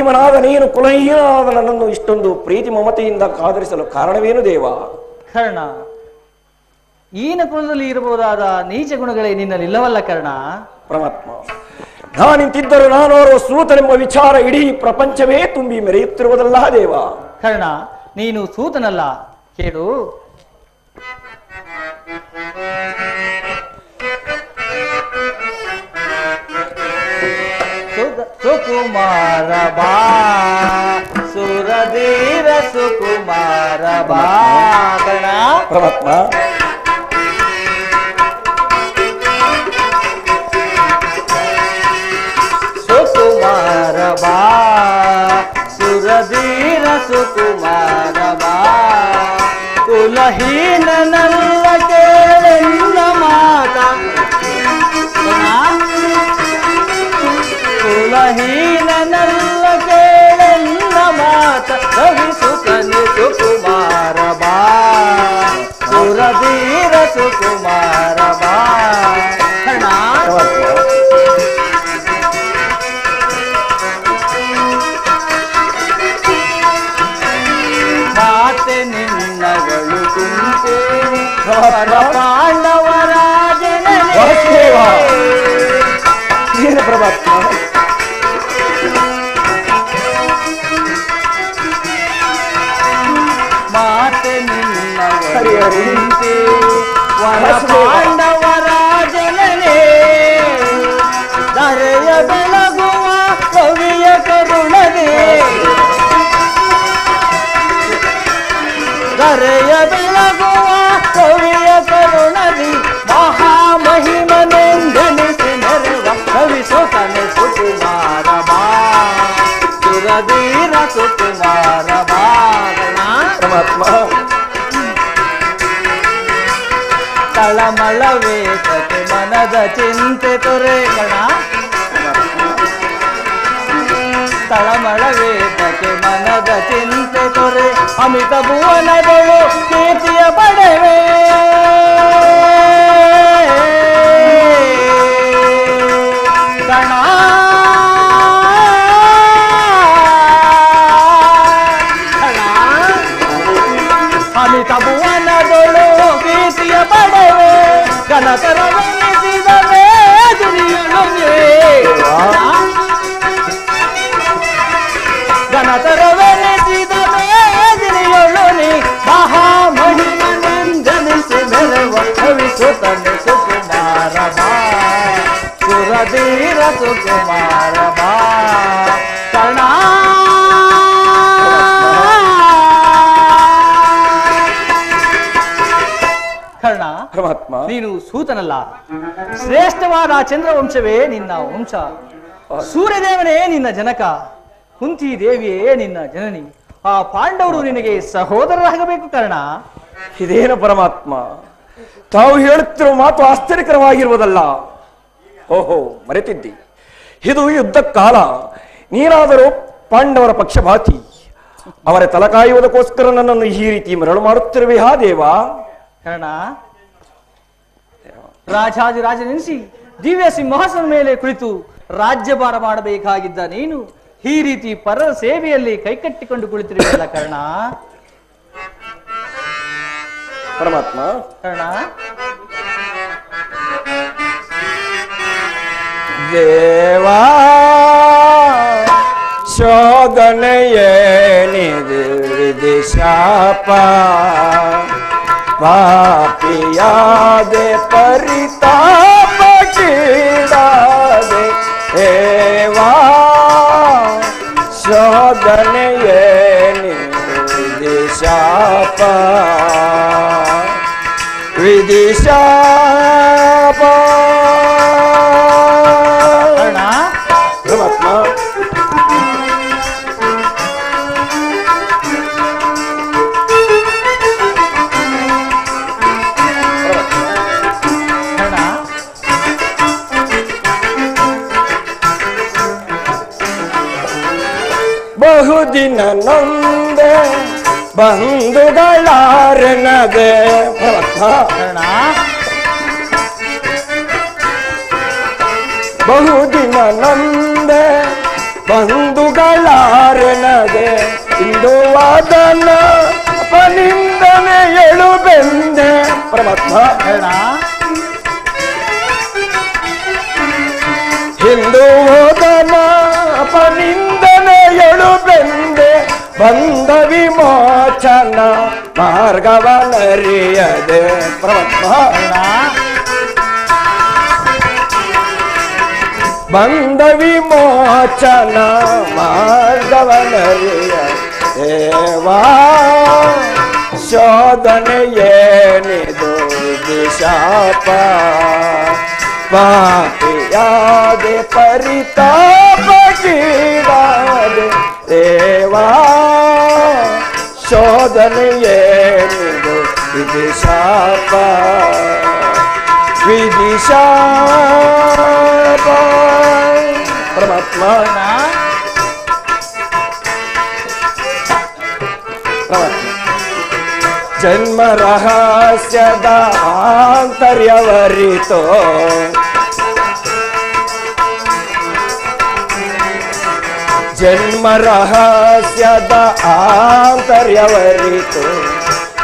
Speaker 9: ಮಹಾಮಹಿಮನಾದ ನೀನು ಕುಲಹೀನಾದ ನನ್ನನ್ನು ಇಷ್ಟೊಂದು ಪ್ರೀತಿ ಮಮತೆಯಿಂದ ಕಾದರಿಸಲು ಕಾರಣವೇನು ದೇವ?
Speaker 2: ಕರ್ಣ ಈನ ಕುಲದಲ್ಲಿ ಇರಬಹುದಾದ ನೀಚ ಗುಣಗಳೇ ನಿನ್ನಲ್ಲಿಲ್ಲವಲ್ಲ ಕರ್ಣ?
Speaker 9: ಪರಮಾತ್ಮ ನಾನಿಂತಿದ್ದರು ನಾನು ಅವರು ಸೂತನೆಂಬ ವಿಚಾರ ಇಡೀ ಪ್ರಪಂಚವೇ ತುಂಬಿ ಮೆರೆಯುತ್ತಿರುವುದಲ್ಲ ದೇವ.
Speaker 2: ಕರ್ಣ ನೀನು ಸೂತನಲ್ಲ. ಕೇಳು. ಸುಗ- ಸುಕುಮಾರ ಬಾ ಸುರಧೀರ ಸುಕುಮಾರ ಬಾ ಕರ್ಣ
Speaker 9: ಪರಮಾತ್ಮ
Speaker 2: ಸುಕುಮಾರ ಬಾ ಸುರಧೀರ ಸುಕುಮಾರ ಬಾ ಕುಲಹೀನ ನಲ್ಲ ಕೇಳೆಲ್ಲ ಮಾತ ಕುಲಹೀನ
Speaker 9: ಏನು ಪರಮಾತ್ಮ
Speaker 2: ಮಾತೆ
Speaker 9: ಹರಿ
Speaker 2: ನಿನ್ನಗಳು
Speaker 9: ಹರಿ.
Speaker 2: ಕುಂತೆ ವರ
Speaker 9: ವಾಸುದೇವ.
Speaker 2: ಪಾಂಡವರಾಜನೇ ದರೆಯ ಬೆಳಗುವ ಕವಿಯ ಕರುಣನೆ ದರೆಯ ಬೆಳಗುವ वीर सुटणार बागना. परमात्मा. तळमळ वेत मनद चिंते तुरे गणा. तळमळ वेत मनद चिंते तुरे. अमित भुवन बोलो ಸುಕುಮಾರ ಬಾ ಕರ್ಣ ಕರ್ಣ
Speaker 9: ಪರಮಾತ್ಮ.
Speaker 2: ನೀನು ಸೂತನಲ್ಲ. ಶ್ರೇಷ್ಠವಾದ ಚಂದ್ರವಂಶವೇ ನಿನ್ನ ವಂಶ. ಸೂರ್ಯದೇವನೇ ನಿನ್ನ ಜನಕ. ಕುಂತಿ ದೇವಿಯೇ ನಿನ್ನ ಜನನಿ. ಆ ಪಾಂಡವರು ನಿನಗೆ ಸಹೋದರರಾಗಬೇಕು ಕರ್ಣ.
Speaker 9: ಇದೇನು ಪರಮಾತ್ಮ? ತಾವು ಹೇಳುತ್ತಿರುವ ಮಾತು ಆಶ್ಚರ್ಯಕರವಾಗಿರುವುದಲ್ಲ. ಓಹೋ ಮರೆತಿದ್ದಿ. ಇದು ಯುದ್ಧ ಕಾಲ ನೀನಾದರೂ ಪಾಂಡವರ ಪಕ್ಷಪಾತಿ. ಅವರ ತಲಕಾಯುವುದಕ್ಕೋಸ್ಕರ ನನ್ನನ್ನು ಈ ರೀತಿ ಮರಳು ಮಾಡುತ್ತಿರುವೆ ಹಾ ದೇವ.
Speaker 2: ಕರ್ಣ ರಾಜಾದಿರಾಜನೆನಿಸಿ ದಿವ್ಯ ಸಿಂಹಾಸನ ಮೇಲೆ ಕುಳಿತು ರಾಜ್ಯಭಾರ ಮಾಡಬೇಕಾಗಿದ್ದ ನೀನು ಈ ರೀತಿ ಪರರ ಸೇವೆಯಲ್ಲಿ ಕೈಕಟ್ಟಿಕೊಂಡು ಕುಳಿತಿರುವಲ್ಲ ಕರ್ಣ.
Speaker 9: ಪರಮಾತ್ಮ.
Speaker 2: ಕರ್ಣ.
Speaker 9: देवा। शोधन ये निर्दिशापा पापिया दे परिताप कीड़ा दे। एवा शोधन ये निर्दिशा विदिशा ಬಹುದಿನ ನೊಂದೆ ಬಂಧುಗಳಾರನದೆ. ಪರಮಾತ್ಮ ಬಹುದಿನ ನೊಂದೆ ಬಂಧುಗಳಾರನದೆ. ಇಂದು ವಾದನ ಅಪನಿಂದನೆ ಎಳು ಬೆಂದೆ ಪರಮಾತ್ಮ ಹಿಂದೂ ಹೋದನ ಅಪನಿಂದನೆ ಎಳು ಬೆಂದೆ ಬಂದ ವಿಮೋಚನ ಮಾರ್ಗವನರಿಯದೆ ಪರಮಾತ್ಮ ಬಂದ ವಿಮೋಚನ ಮಾರ್ಗವನರಿಯ ದೇವಾ ಶೋಧನೆಯೇನಿದು ದಿಶಾಪ ಪಾಪಿಯಾದೆ ಪರಿತಾಪ ಕೀಡಾದೆ ದೇವಾ ಶೋಧನೆಯೇನಿದು ವಿಧಿಶಾಪ ವಿಧಿಶಾಪ ಪರಮಾತ್ಮ ಪರಮಾತ್ಮ ಜನ್ಮ ರಹಸ್ಯದ ಜನ್ಮ ರಹಸ್ಯದ ಆಂತರ್ಯವರಿತು.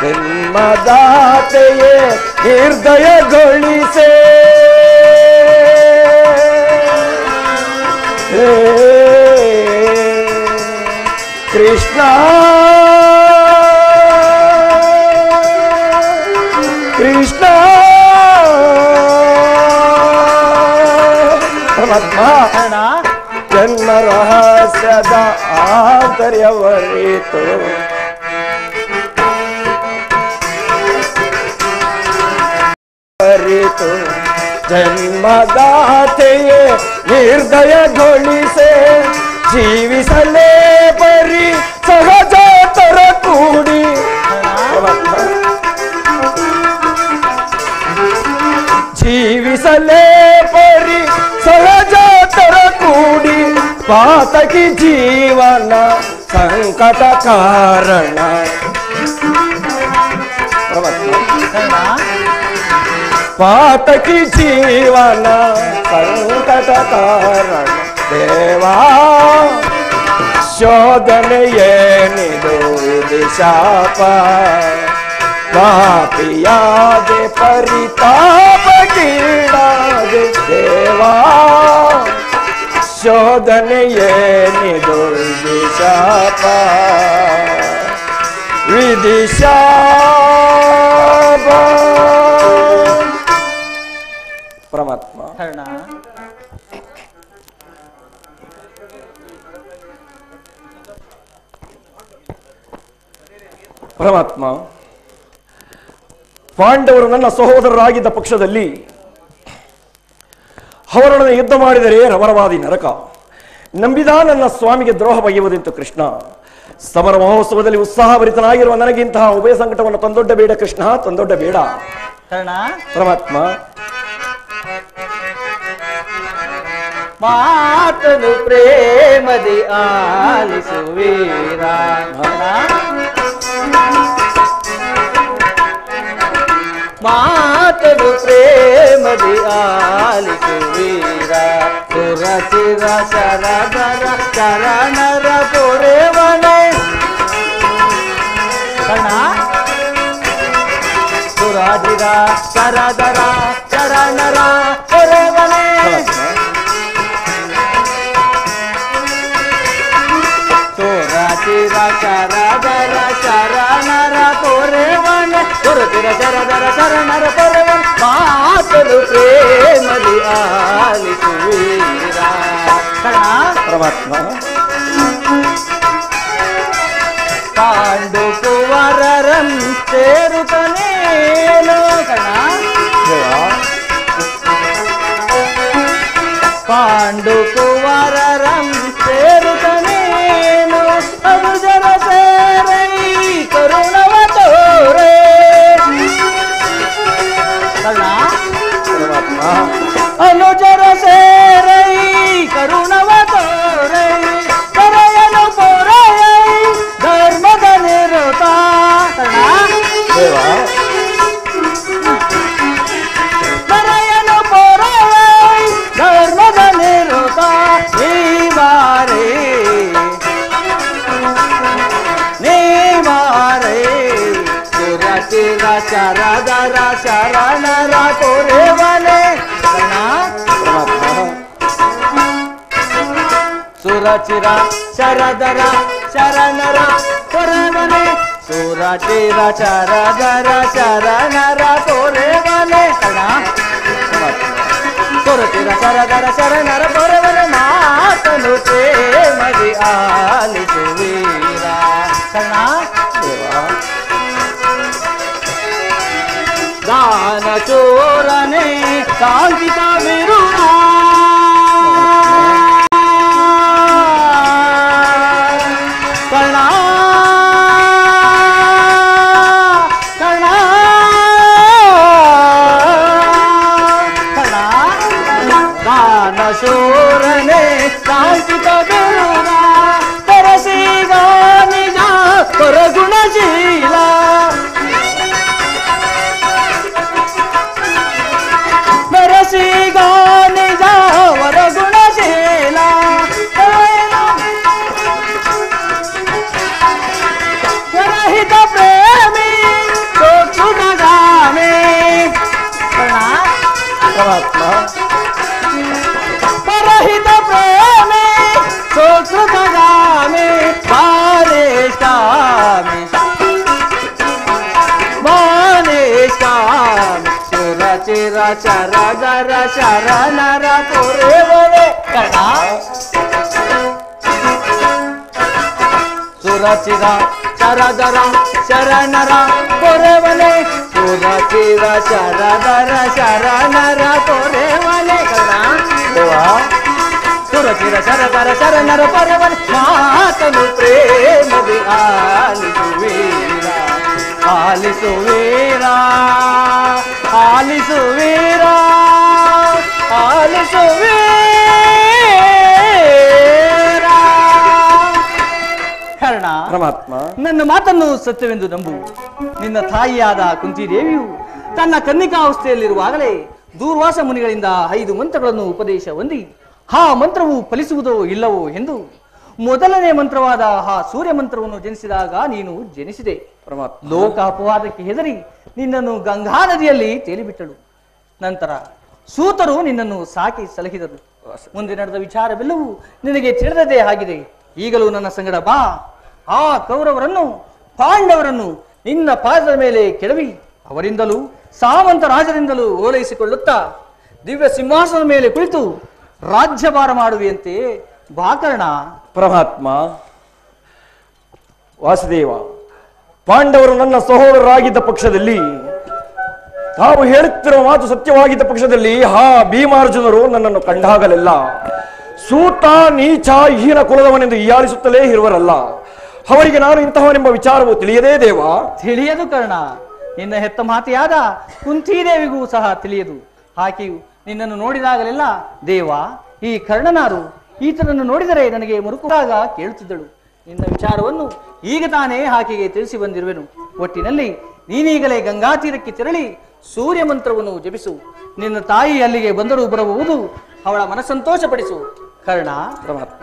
Speaker 9: ಜನ್ಮದಾತೆಯೇ ನಿರ್ದಯಗೊಳಿಸೆ. ಕೃಷ್ಣ. ಕೃಷ್ಣ. ಪರಮಾತ್ಮ. ರಹಸ್ಯದ ಆಂತರ್ಯವರಿತು ಅರಿತು ಜನ್ಮದಾತೆಯೇ ನಿರ್ದಯಗೊಳಿಸೆ ಜೀವಿಸಲೇ ಬರಿ ಪಾತಕಿ ಜೀವನ ಸಂಕಟ ಕಾರಣ ಪಾತಕಿ ಜೀವನ ಸಂಕಟ ಕಾರಣ ದೇವಾ ಶೋಧನೆಯೇನಿದು ದಿಶಾಪ ಪಾಪಿಯಾದೆ ಪರಿತಾಪ ಶೋಧನೆಯೇನಿದು ದಿಶಾಪ ವಿದಿಶಾಪ ಪರಮಾತ್ಮ. ಪರಮಾತ್ಮ ಪಾಂಡವರು ನನ್ನ ಸಹೋದರರಾಗಿದ್ದ ಪಕ್ಷದಲ್ಲಿ ಅವರೊಡನೆ ಯುದ್ಧ ಮಾಡಿದರೆ ರವರವಾದಿ ನರಕ? ನಂಬಿದ ನನ್ನ ಸ್ವಾಮಿಗೆ ದ್ರೋಹ ಬಗೆಯುವುದೆಂತು ಕೃಷ್ಣ? ಸಮರ ಮಹೋತ್ಸವದಲ್ಲಿ ಉತ್ಸಾಹಭರಿತನಾಗಿರುವ ನನಗಿಂತಹ ಉಭಯ ಸಂಕಟವನ್ನು ತಂದೊಡ್ಡಬೇಡ ಕೃಷ್ಣ ತಂದೊಡ್ಡಬೇಡ ಪರಮಾತ್ಮ.
Speaker 2: ಮಾತನು ಪ್ರೇಮದಿ ಆಲಿಸುವೀರ. ಮಾತನು ಪ್ರೇಮದಿ ಆಲಿಸುವೀರ ಸುರ ಚಿರ ಶರದರ ಶರಣರ ಪೊರೆವನೆ ಕಣ ಸುರಾಜಿರ ಶರದರ ಶರಣರ ಪೊರೆವನೆ ಸುರ ಚಿರ ಶರದರ ಶರ ಶರದರ ಶರಣರ ಪರವ ಮಾತಲು ಪ್ರೇಮದಿ ಆಲಿಸುವೀರ ಕಣ
Speaker 9: ಪರಮಾತ್ಮ
Speaker 2: ಪಾಂಡು ಕುವರರಂ ಸೇರುತ್ತನೇನು ಕಣ శరచిర శరధర శరణర పొరవనే సూరచిర శరధర శరణర పొరవనే సురచిర శరదర శరణర కొరవన మాతను మరి ఆలికి వీరా. శరణ దాన చోరనే కాంతి కావే చరణర పొరేవరే కదా సురచిర శరదర శరణర పొరేవలే సురచిర శరదర శరణర పొరేవలే కదా సురచిర శరదర శరణర పొరవలే మాతను ప్రేమది ఆలిసువేరా ఆలిసువేరా ఆలిసువేరా
Speaker 9: ಪರಮಾತ್ಮ.
Speaker 2: ನನ್ನ ಮಾತನ್ನು ಸತ್ಯವೆಂದು ನಂಬು. ನಿನ್ನ ತಾಯಿಯಾದ ಕುಂತಿದೇವಿಯು ತನ್ನ ಕನ್ನಿಕಾವಸ್ಥೆಯಲ್ಲಿರುವಾಗಲೇ ದೂರ್ವಾಸ ಮುನಿಗಳಿಂದ ಐದು ಮಂತ್ರಗಳನ್ನು ಉಪದೇಶ ಹೊಂದಿ ಆ ಮಂತ್ರವು ಫಲಿಸುವುದೋ ಇಲ್ಲವೋ ಎಂದು ಮೊದಲನೇ ಮಂತ್ರವಾದ ಆ ಸೂರ್ಯ ಮಂತ್ರವನ್ನು ಜನಿಸಿದಾಗ ನೀನು ಜನಿಸಿದೆ.
Speaker 9: ಪರಮಾತ್ಮ.
Speaker 2: ಲೋಕ ಅಪವಾದಕ್ಕೆ ಹೆದರಿ ನಿನ್ನನ್ನು ಗಂಗಾ ನದಿಯಲ್ಲಿ ತೇಲಿಬಿಟ್ಟಳು. ನಂತರ ಸೂತರು ನಿನ್ನನ್ನು ಸಾಕಿ ಸಲಹಿದರು. ಮುಂದೆ ನಡೆದ ವಿಚಾರವೆಲ್ಲವೂ ನಿನಗೆ ತಿಳಿದದೇ ಆಗಿದೆ. ಈಗಲೂ ನನ್ನ ಸಂಗಡ ಬಾ. ಆ ಕೌರವರನ್ನು, ಪಾಂಡವರನ್ನು ನಿನ್ನ ಪಾದದ ಮೇಲೆ ಕೆಡವಿ. ಅವರಿಂದಲೂ ಸಾಮಂತ ರಾಜರಿಂದಲೂ ಓಲೈಸಿಕೊಳ್ಳುತ್ತಾ ದಿವ್ಯ ಸಿಂಹಾಸನದ ಮೇಲೆ ಕುಳಿತು ರಾಜ್ಯಭಾರ ಮಾಡುವೆಯಂತೆ ಬಾಕರ್ಣ
Speaker 9: ಪರಮಾತ್ಮ, ವಾಸುದೇವ, ಪಾಂಡವರು ನನ್ನ ಸಹೋದರರಾಗಿದ್ದ ಪಕ್ಷದಲ್ಲಿ ತಾವು ಹೇಳುತ್ತಿರುವ ಮಾತು ಸತ್ಯವಾಗಿದ್ದ ಪಕ್ಷದಲ್ಲಿ, ಹಾ, ಭೀಮಾರ್ಜುನರು ನನ್ನನ್ನು ಕಂಡಾಗಲೆಲ್ಲ. ಸೂತ ನೀಚ ಹೀನ ಕುಲದವನೆಂದು ಹೀಯಾಳಿಸುತ್ತಲೇ ಇರುವರಲ್ಲ. ಅವರಿಗೆ ನಾನು ಇಂತಹವನೆಂಬ ವಿಚಾರವು ತಿಳಿಯದೇ ದೇವ.
Speaker 2: ತಿಳಿಯದು ಕರ್ಣ. ನಿನ್ನ ಹೆತ್ತ ಮಾತೆಯಾದ ಕುಂತಿದೇವಿಗೂ ಸಹ ತಿಳಿಯದು. ಆಕೆಯು ನಿನ್ನನ್ನು ನೋಡಿದಾಗಲೆಲ್ಲ, ದೇವ, ಈ ಕರ್ಣನಾರು ಈತನನ್ನು ನೋಡಿದರೆ ನನಗೆ ಮುರುಕುವಾಗ ಕೇಳುತ್ತಿದ್ದಳು. ನಿನ್ನ ವಿಚಾರವನ್ನು ಈಗ ತಾನೇ ಆಕೆಗೆ ತಿಳಿಸಿ ಬಂದಿರುವೆನು. ಒಟ್ಟಿನಲ್ಲಿ ನೀನೀಗಲೇ ಗಂಗಾತೀರಕ್ಕೆ ತೆರಳಿ ಸೂರ್ಯ ಮಂತ್ರವನ್ನು ಜಪಿಸು. ನಿನ್ನ ತಾಯಿ ಅಲ್ಲಿಗೆ ಬಂದರೂ ಬರಬಹುದು. ಅವಳ ಮನಸ್ಸಂತೋಷಪಡಿಸು. ಕರ್ಣ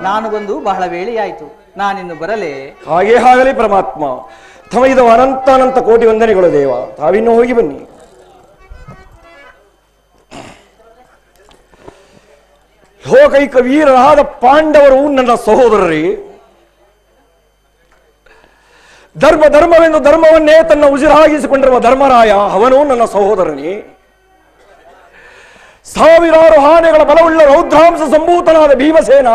Speaker 2: ನಾನು ಬಂದು ಬಹಳ ವೇಳೆಯಾಯಿತು. ನಾನಿನ್ನು ಬರಲೇ?
Speaker 9: ಹಾಗೇ ಆಗಲಿ ಪರಮಾತ್ಮ. ತಮಗಿದ ಅನಂತ ಅನಂತ ಕೋಟಿ ವಂದನೆಗಳು ದೇವ. ತಾವಿನ್ನೂ ಹೋಗಿ ಬನ್ನಿ. ಲೋಕೈಕ ವೀರರಾದ ಪಾಂಡವರು ನನ್ನ ಸಹೋದರರೇ. ಧರ್ಮ ಧರ್ಮವೆಂದು ಧರ್ಮವನ್ನೇ ತನ್ನ ಉಸಿರಾಗಿಸಿಕೊಂಡಿರುವ ಧರ್ಮರಾಯ, ಅವನು ನನ್ನ ಸಹೋದರನೇ. ಸಾವಿರಾರು ಹಾನೆಗಳ ಬಲವುಳ್ಳ ರೌದ್ರಾಂಶ ಸಂಭೂತನಾದ ಭೀಮಸೇನ